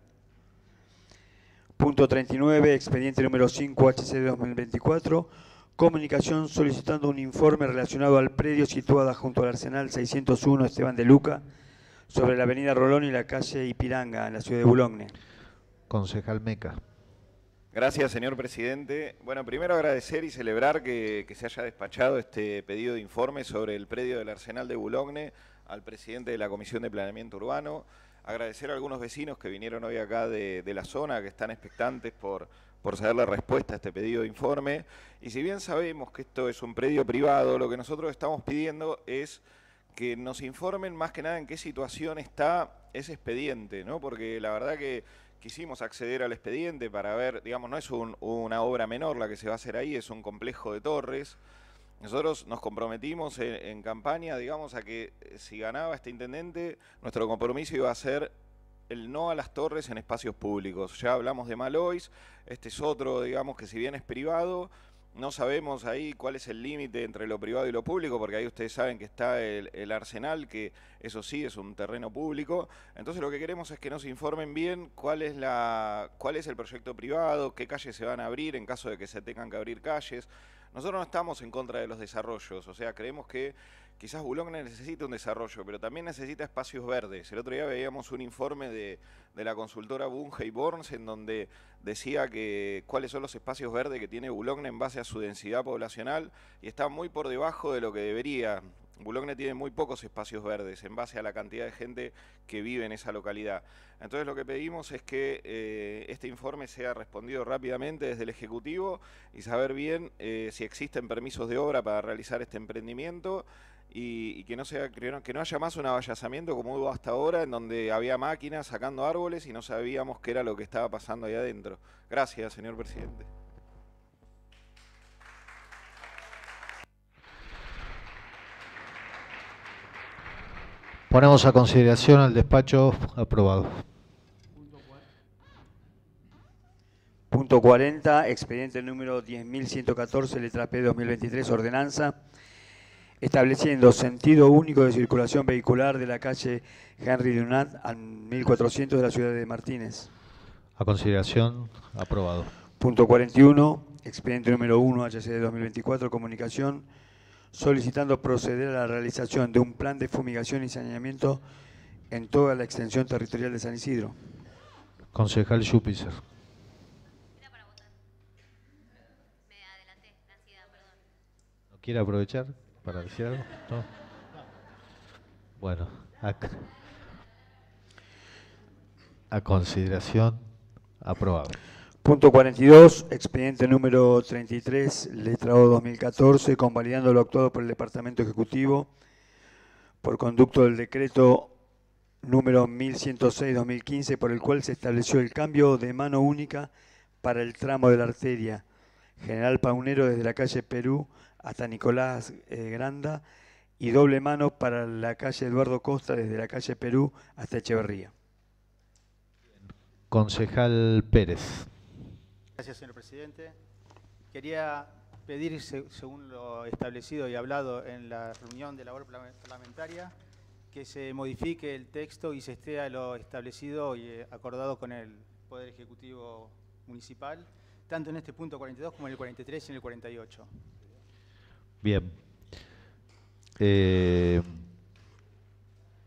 Punto 39, expediente número 5 HC 2024, comunicación solicitando un informe relacionado al predio situado junto al Arsenal 601 Esteban de Luca, sobre la avenida Rolón y la calle Ipiranga, en la ciudad de Boulogne. Concejal Meca. Gracias, señor presidente. Bueno, primero agradecer y celebrar que, se haya despachado este pedido de informe sobre el predio del Arsenal de Boulogne al presidente de la Comisión de Planeamiento Urbano. Agradecer a algunos vecinos que vinieron hoy acá de, de la zona, que están expectantes por, por saber la respuesta a este pedido de informe. Y si bien sabemos que esto es un predio privado, lo que nosotros estamos pidiendo es que nos informen más que nada en qué situación está ese expediente, ¿no? Porque la verdad que quisimos acceder al expediente para ver, digamos, no es un- una obra menor la que se va a hacer ahí, es un complejo de torres. Nosotros nos comprometimos en, en campaña, digamos, a que eh, si ganaba este intendente, nuestro compromiso iba a ser el no a las torres en espacios públicos. Ya hablamos de Malois, este es otro, digamos, que si bien es privado, no sabemos ahí cuál es el límite entre lo privado y lo público, porque ahí ustedes saben que está el, arsenal, que eso sí es un terreno público. Entonces lo que queremos es que nos informen bien cuál es, la, cuál es el proyecto privado, qué calles se van a abrir en caso de que se tengan que abrir calles. Nosotros no estamos en contra de los desarrollos, o sea, creemos que quizás Boulogne necesita un desarrollo, pero también necesita espacios verdes. El otro día veíamos un informe de, la consultora Bunge y Borns en donde decía que cuáles son los espacios verdes que tiene Boulogne en base a su densidad poblacional y está muy por debajo de lo que debería. Boulogne tiene muy pocos espacios verdes en base a la cantidad de gente que vive en esa localidad. Entonces lo que pedimos es que eh, este informe sea respondido rápidamente desde el Ejecutivo y saber bien eh, si existen permisos de obra para realizar este emprendimiento y, y que, no sea, que no- haya más un avallazamiento como hubo hasta ahora, en donde había máquinas sacando árboles y no sabíamos qué era lo que estaba pasando ahí adentro. Gracias, señor presidente. Ponemos a consideración al despacho aprobado. Punto 40, expediente número 10.114, letra P 2023, ordenanza, estableciendo sentido único de circulación vehicular de la calle Henry Dunant al 1400 de la ciudad de Martínez. A consideración, aprobado. Punto 41, expediente número 1, HCD 2024, comunicación, solicitando proceder a la realización de un plan de fumigación y saneamiento en toda la extensión territorial de San Isidro. Concejal. ¿No quiere aprovechar para decir algo? No. Bueno, a, a consideración, aprobado. Punto 42, expediente número 33, letra O 2014, convalidando lo actuado por el Departamento Ejecutivo por conducto del decreto número 1106-2015, por el cual se estableció el cambio de mano única para el tramo de la arteria General Paunero desde la calle Perú hasta Nicolás eh, Granda y doble mano para la calle Eduardo Costa desde la calle Perú hasta Echeverría. Concejal Pérez. Gracias, señor presidente. Quería pedir, según lo establecido y hablado en la reunión de labor parlamentaria, que se modifique el texto y se esté a lo establecido y eh, acordado con el Poder Ejecutivo Municipal, tanto en este punto 42 como en el 43 y en el 48. Bien. Eh,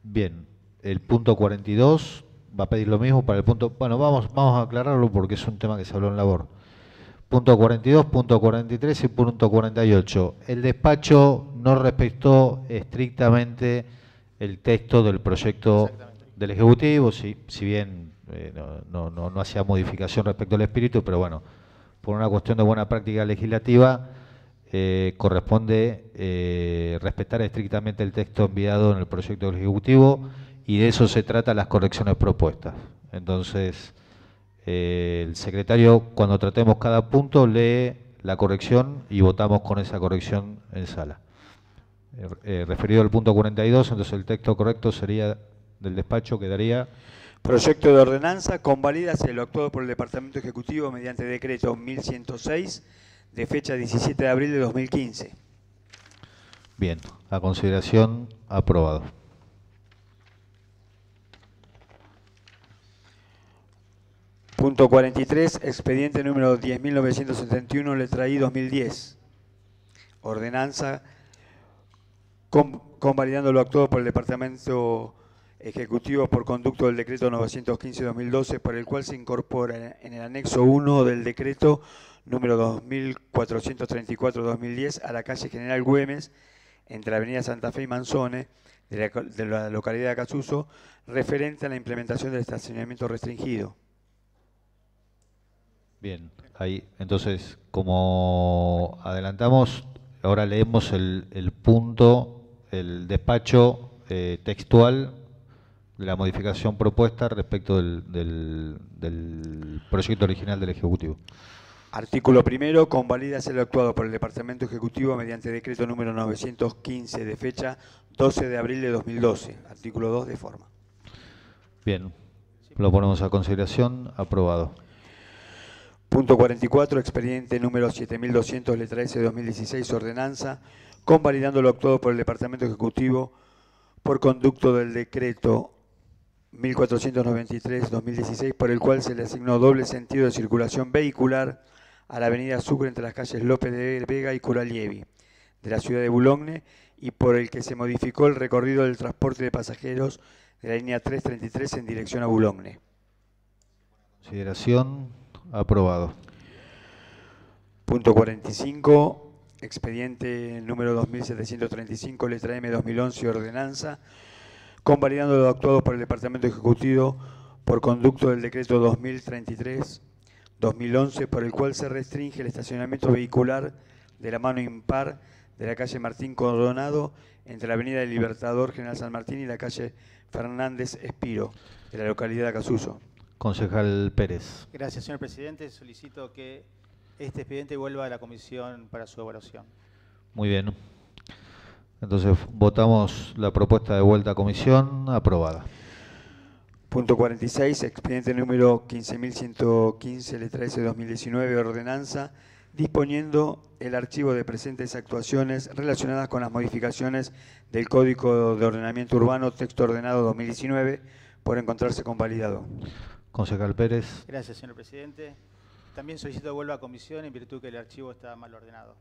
bien, el punto 42 va a pedir lo mismo para el punto... Bueno, vamos, vamos a aclararlo porque es un tema que se habló en labor. Punto 42, punto 43 y punto 48. El despacho no respetó estrictamente el texto del proyecto del Ejecutivo, si, si bien eh, no, no, no, hacía modificación respecto al espíritu, pero bueno, por una cuestión de buena práctica legislativa, eh, corresponde eh, respetar estrictamente el texto enviado en el proyecto Ejecutivo y de eso se trata las correcciones propuestas. Entonces, el secretario, cuando tratemos cada punto, lee la corrección y votamos con esa corrección en sala. Eh, eh, referido al punto 42, entonces el texto correcto sería del despacho, quedaría... Proyecto de ordenanza convalida lo actuado por el Departamento Ejecutivo mediante decreto 1106 de fecha 17 de abril de 2015. Bien, a consideración, aprobado. Punto 43, expediente número 10.971, letra I 2010. Ordenanza convalidando lo actuado por el Departamento Ejecutivo por conducto del decreto 915-2012, por el cual se incorpora en el anexo 1 del decreto número 2434-2010 a la calle General Güemes, entre la avenida Santa Fe y Manzone, de la, localidad de Casuso, referente a la implementación del estacionamiento restringido. Bien, ahí, entonces, como adelantamos, ahora leemos el, el punto el despacho eh, textual de la modificación propuesta respecto del, proyecto original del Ejecutivo. Artículo primero, convalida ser actuado por el Departamento Ejecutivo mediante decreto número 915 de fecha 12 de abril de 2012. Artículo 2 de forma. Bien, lo ponemos a consideración. Aprobado. Punto 44, expediente número 7200, letra S 2016, ordenanza convalidando lo actuado por el Departamento Ejecutivo por conducto del decreto 1493-2016, por el cual se le asignó doble sentido de circulación vehicular a la avenida Sucre entre las calles López de Vega y Curalievi de la ciudad de Boulogne y por el que se modificó el recorrido del transporte de pasajeros de la línea 333 en dirección a Boulogne. Consideración aprobado. Punto 45 expediente número 2735, letra M 2011, ordenanza, convalidando lo actuado por el Departamento Ejecutivo por conducto del decreto 2033-2011, por el cual se restringe el estacionamiento vehicular de la mano impar de la calle Martín Coronado entre la avenida del Libertador General San Martín y la calle Fernández Espiro, de la localidad de Casuso. Concejal Pérez. Gracias, señor presidente. Solicito que este expediente vuelva a la comisión para su evaluación. Muy bien. Entonces votamos la propuesta de vuelta a comisión, aprobada. Punto 46, expediente número 15.115, letra S 2019, ordenanza, disponiendo el archivo de presentes actuaciones relacionadas con las modificaciones del Código de Ordenamiento Urbano, texto ordenado 2019, por encontrarse convalidado. Concejal Pérez. Gracias, señor presidente. También solicito vuelva a comisión en virtud que el archivo está mal ordenado.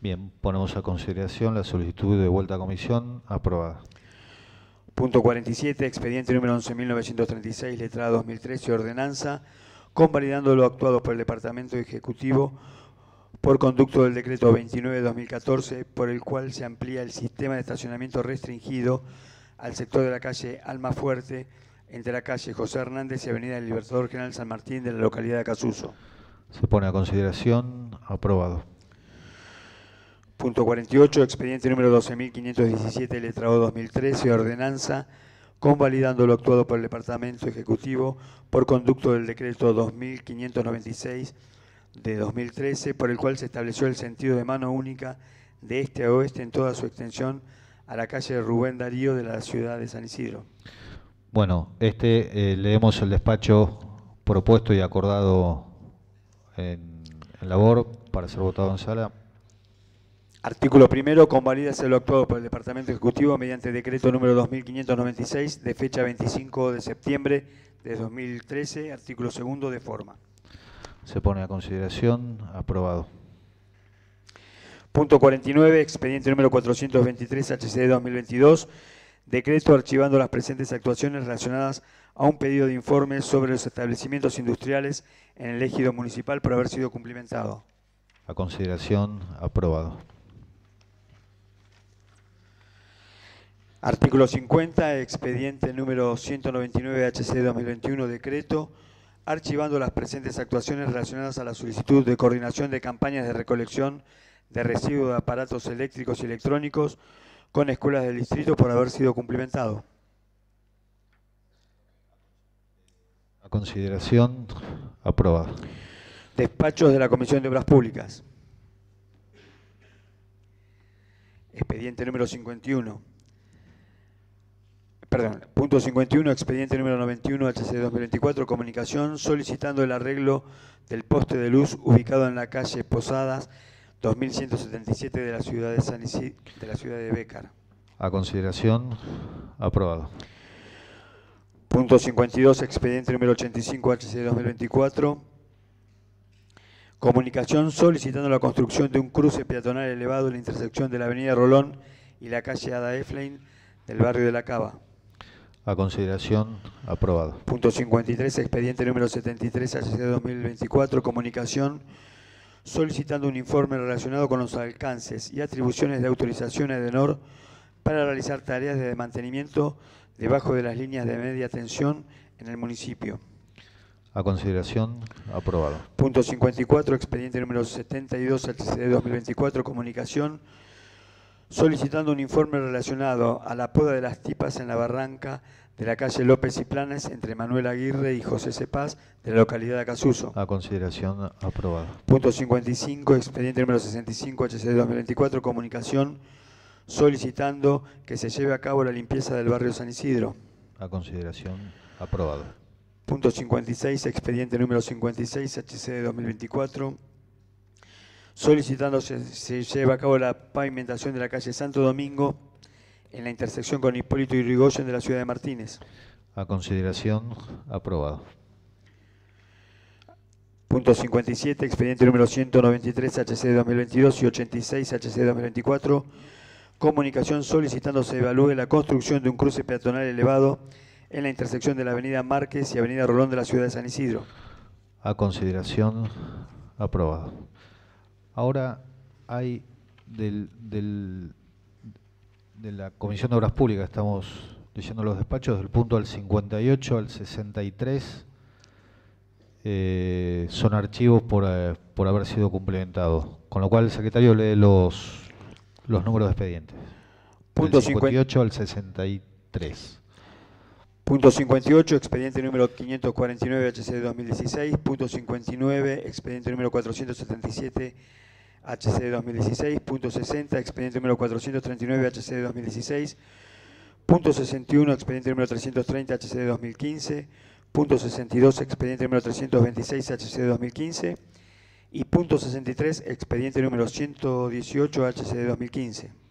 Bien, ponemos a consideración la solicitud de vuelta a comisión aprobada. Punto 47, expediente número 11.936, letrada 2013, ordenanza, convalidando lo actuado por el Departamento Ejecutivo por conducto del decreto 29-2014, por el cual se amplía el sistema de estacionamiento restringido al sector de la calle Almafuerte, entre la calle José Hernández y Avenida del Libertador General San Martín de la localidad de Casuso. Se pone a consideración. Aprobado. Punto 48, expediente número 12.517, letrado 2013, ordenanza, convalidando lo actuado por el Departamento Ejecutivo por conducto del decreto 2596 de 2013, por el cual se estableció el sentido de mano única de este a oeste en toda su extensión a la calle Rubén Darío de la ciudad de San Isidro. Bueno, este eh, leemos el despacho propuesto y acordado en, en labor para ser votado en sala. Artículo primero, convalídase lo actuado por el Departamento Ejecutivo mediante decreto número 2596 de fecha 25 de septiembre de 2013, artículo segundo de forma. Se pone a consideración, aprobado. Punto 49, expediente número 423 HCD 2022, decreto archivando las presentes actuaciones relacionadas a un pedido de informe sobre los establecimientos industriales en el ejido municipal por haber sido cumplimentado. A consideración, aprobado. Artículo 50, expediente número 199 HC 2021, decreto, archivando las presentes actuaciones relacionadas a la solicitud de coordinación de campañas de recolección de residuos de aparatos eléctricos y electrónicos con escuelas del distrito por haber sido cumplimentado. A consideración, aprobado. Despachos de la Comisión de Obras Públicas. Expediente número 51 perdón, punto 51, expediente número 91, HC 2024, comunicación, solicitando el arreglo del poste de luz ubicado en la calle Posadas, 2177 de la ciudad de San Isidro, de la ciudad de Bécar. A consideración, aprobado. Punto 52, expediente número 85, HC 2024, comunicación solicitando la construcción de un cruce peatonal elevado en la intersección de la avenida Rolón y la calle Ada Eflein del barrio de La Cava. A consideración, aprobado. Punto 53, expediente número 73, HC 2024, comunicación, solicitando un informe relacionado con los alcances y atribuciones de autorización de EDENOR para realizar tareas de mantenimiento debajo de las líneas de media tensión en el municipio. A consideración, aprobado. Punto 54, expediente número 72, HC 2024, comunicación, solicitando un informe relacionado a la poda de las tipas en la barranca de la calle López y Planes entre Manuel Aguirre y José Cepaz de la localidad de Acasuso. A consideración aprobado. Punto 55, expediente número 65, HC 2024, comunicación, solicitando que se lleve a cabo la limpieza del barrio San Isidro. A consideración aprobado. Punto 56, expediente número 56, HC 2024 solicitando se, se lleve a cabo la pavimentación de la calle Santo Domingo en la intersección con Hipólito y Rigoyen de la ciudad de Martínez. A consideración, aprobado. Punto 57, expediente número 193 HC 2022 y 86 HC 2024. Comunicación solicitando se evalúe la construcción de un cruce peatonal elevado en la intersección de la avenida Márquez y avenida Rolón de la ciudad de San Isidro. A consideración, aprobado. Ahora hay del, del, de la Comisión de Obras Públicas, estamos leyendo los despachos, del punto al 58 al 63, eh, son archivos por, eh, por haber sido complementados, con lo cual el secretario lee los, los números de expedientes. Punto del 58 al 63. Punto 58, expediente número 549 HC de 2016. Punto 59, expediente número 477 HC de 2016. Punto 60, expediente número 439 HC de 2016. Punto 61, expediente número 330 HC de 2015. Punto 62, expediente número 326 HC de 2015. Y punto 63, expediente número 118 HC de 2015.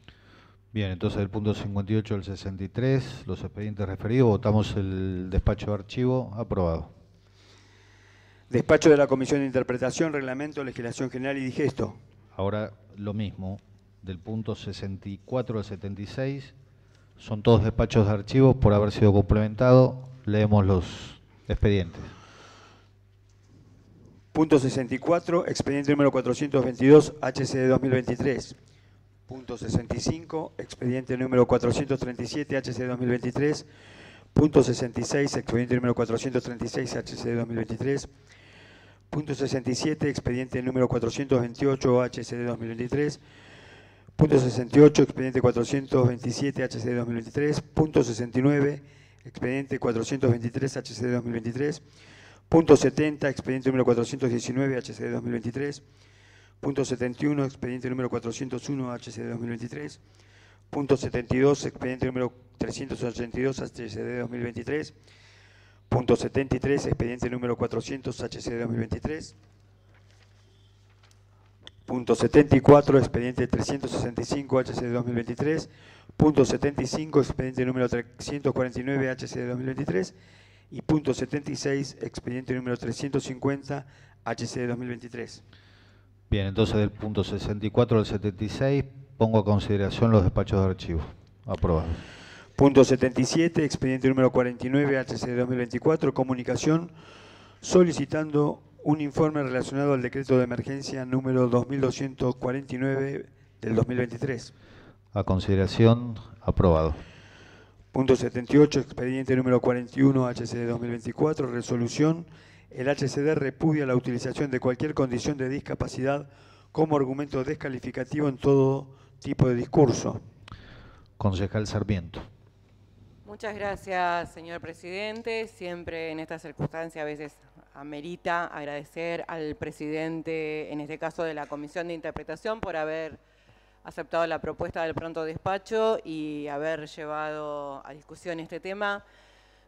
Bien, entonces del punto 58 al 63, los expedientes referidos, votamos el despacho de archivo, aprobado. Despacho de la Comisión de Interpretación, Reglamento, Legislación General y Digesto. Ahora lo mismo, del punto 64 al 76, son todos despachos de archivos por haber sido complementado, leemos los expedientes. Punto 64, expediente número 422, HC de 2023. Punto 65, expediente número 437, HC de 2023. Punto 66, expediente número 436, HC de 2023. Punto 67, expediente número 428, HC de 2023. Punto 68, expediente 427, HC de 2023. Punto 69, expediente 423 HCD 2023. Punto 70, expediente número 419 HCD 2023. Punto 71, expediente número 401 HCD 2023. Punto 72, expediente número 382 HCD 2023. Punto 73, expediente número 400 HCD 2023. Punto 74, expediente 365 HCD 2023. Punto 75, expediente número 349 HCD 2023. Y punto 76, expediente número 350 HCD 2023. Bien, entonces del punto 64 al 76 pongo a consideración los despachos de archivo. Aprobado. Punto 77, expediente número 49 HCD 2024, comunicación solicitando un informe relacionado al decreto de emergencia número 2249 del 2023. A consideración, aprobado. Punto 78, expediente número 41 HCD 2024, resolución. El HCD repudia la utilización de cualquier condición de discapacidad como argumento descalificativo en todo tipo de discurso. Concejal Sarmiento. Muchas gracias, señor presidente. Siempre en estas circunstancias a veces amerita agradecer al presidente, en este caso de la Comisión de Interpretación, por haber aceptado la propuesta del pronto despacho y haber llevado a discusión este tema.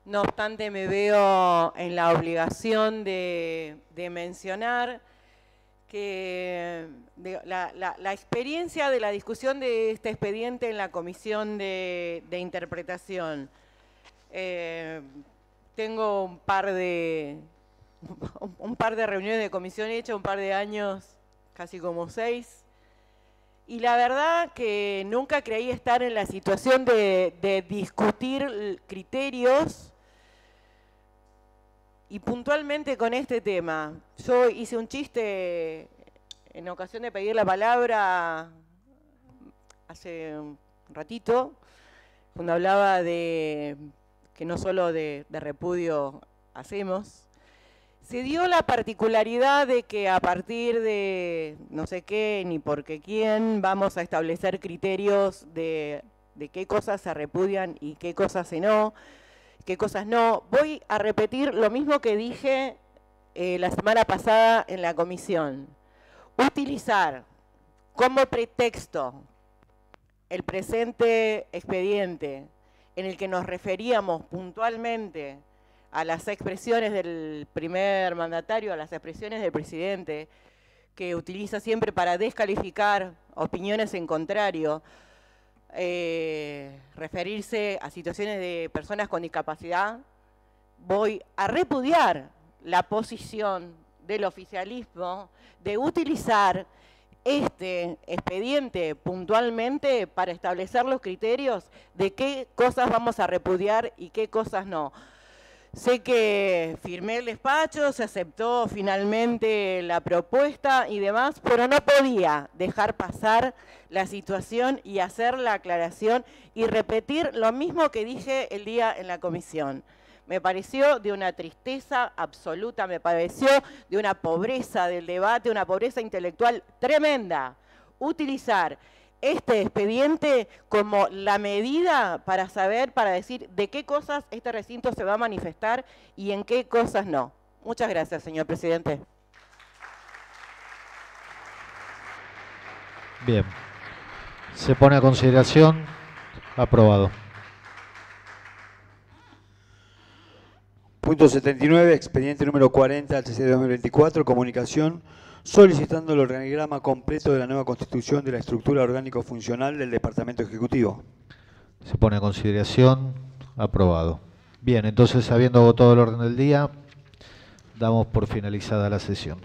No obstante, me veo en la obligación de, mencionar que la, experiencia de la discusión de este expediente en la Comisión de, Interpretación. Eh, tengo un par de un par de reuniones de comisión hechas, un par de años, casi como seis, y la verdad que nunca creí estar en la situación de, discutir criterios y puntualmente con este tema. Yo hice un chiste en ocasión de pedir la palabra hace un ratito, cuando hablaba de que no solo de repudio hacemos, se dio la particularidad de que a partir de no sé qué ni por qué quién vamos a establecer criterios de, qué cosas se repudian y qué cosas se no, qué cosas no. Voy a repetir lo mismo que dije eh, la semana pasada en la comisión. Utilizar como pretexto el presente expediente en el que nos referíamos puntualmente a las expresiones del primer mandatario, a las expresiones del presidente, que utiliza siempre para descalificar opiniones en contrario, eh, referirse a situaciones de personas con discapacidad, voy a repudiar la posición del oficialismo de utilizar este expediente puntualmente para establecer los criterios de qué cosas vamos a repudiar y qué cosas no. Sé que firmé el despacho, se aceptó finalmente la propuesta y demás, pero no podía dejar pasar la situación y hacer la aclaración y repetir lo mismo que dije el día en la comisión. Me pareció de una tristeza absoluta, me pareció de una pobreza del debate, una pobreza intelectual tremenda. Utilizar este expediente como la medida para saber, para decir de qué cosas este recinto se va a manifestar y en qué cosas no. Muchas gracias, señor presidente. Bien. Se pone a consideración. Aprobado. Punto 79, expediente número 40, HC 2024, comunicación solicitando el organigrama completo de la nueva constitución de la estructura orgánico-funcional del Departamento Ejecutivo. Se pone a consideración. Aprobado. Bien, entonces habiendo votado el orden del día, damos por finalizada la sesión.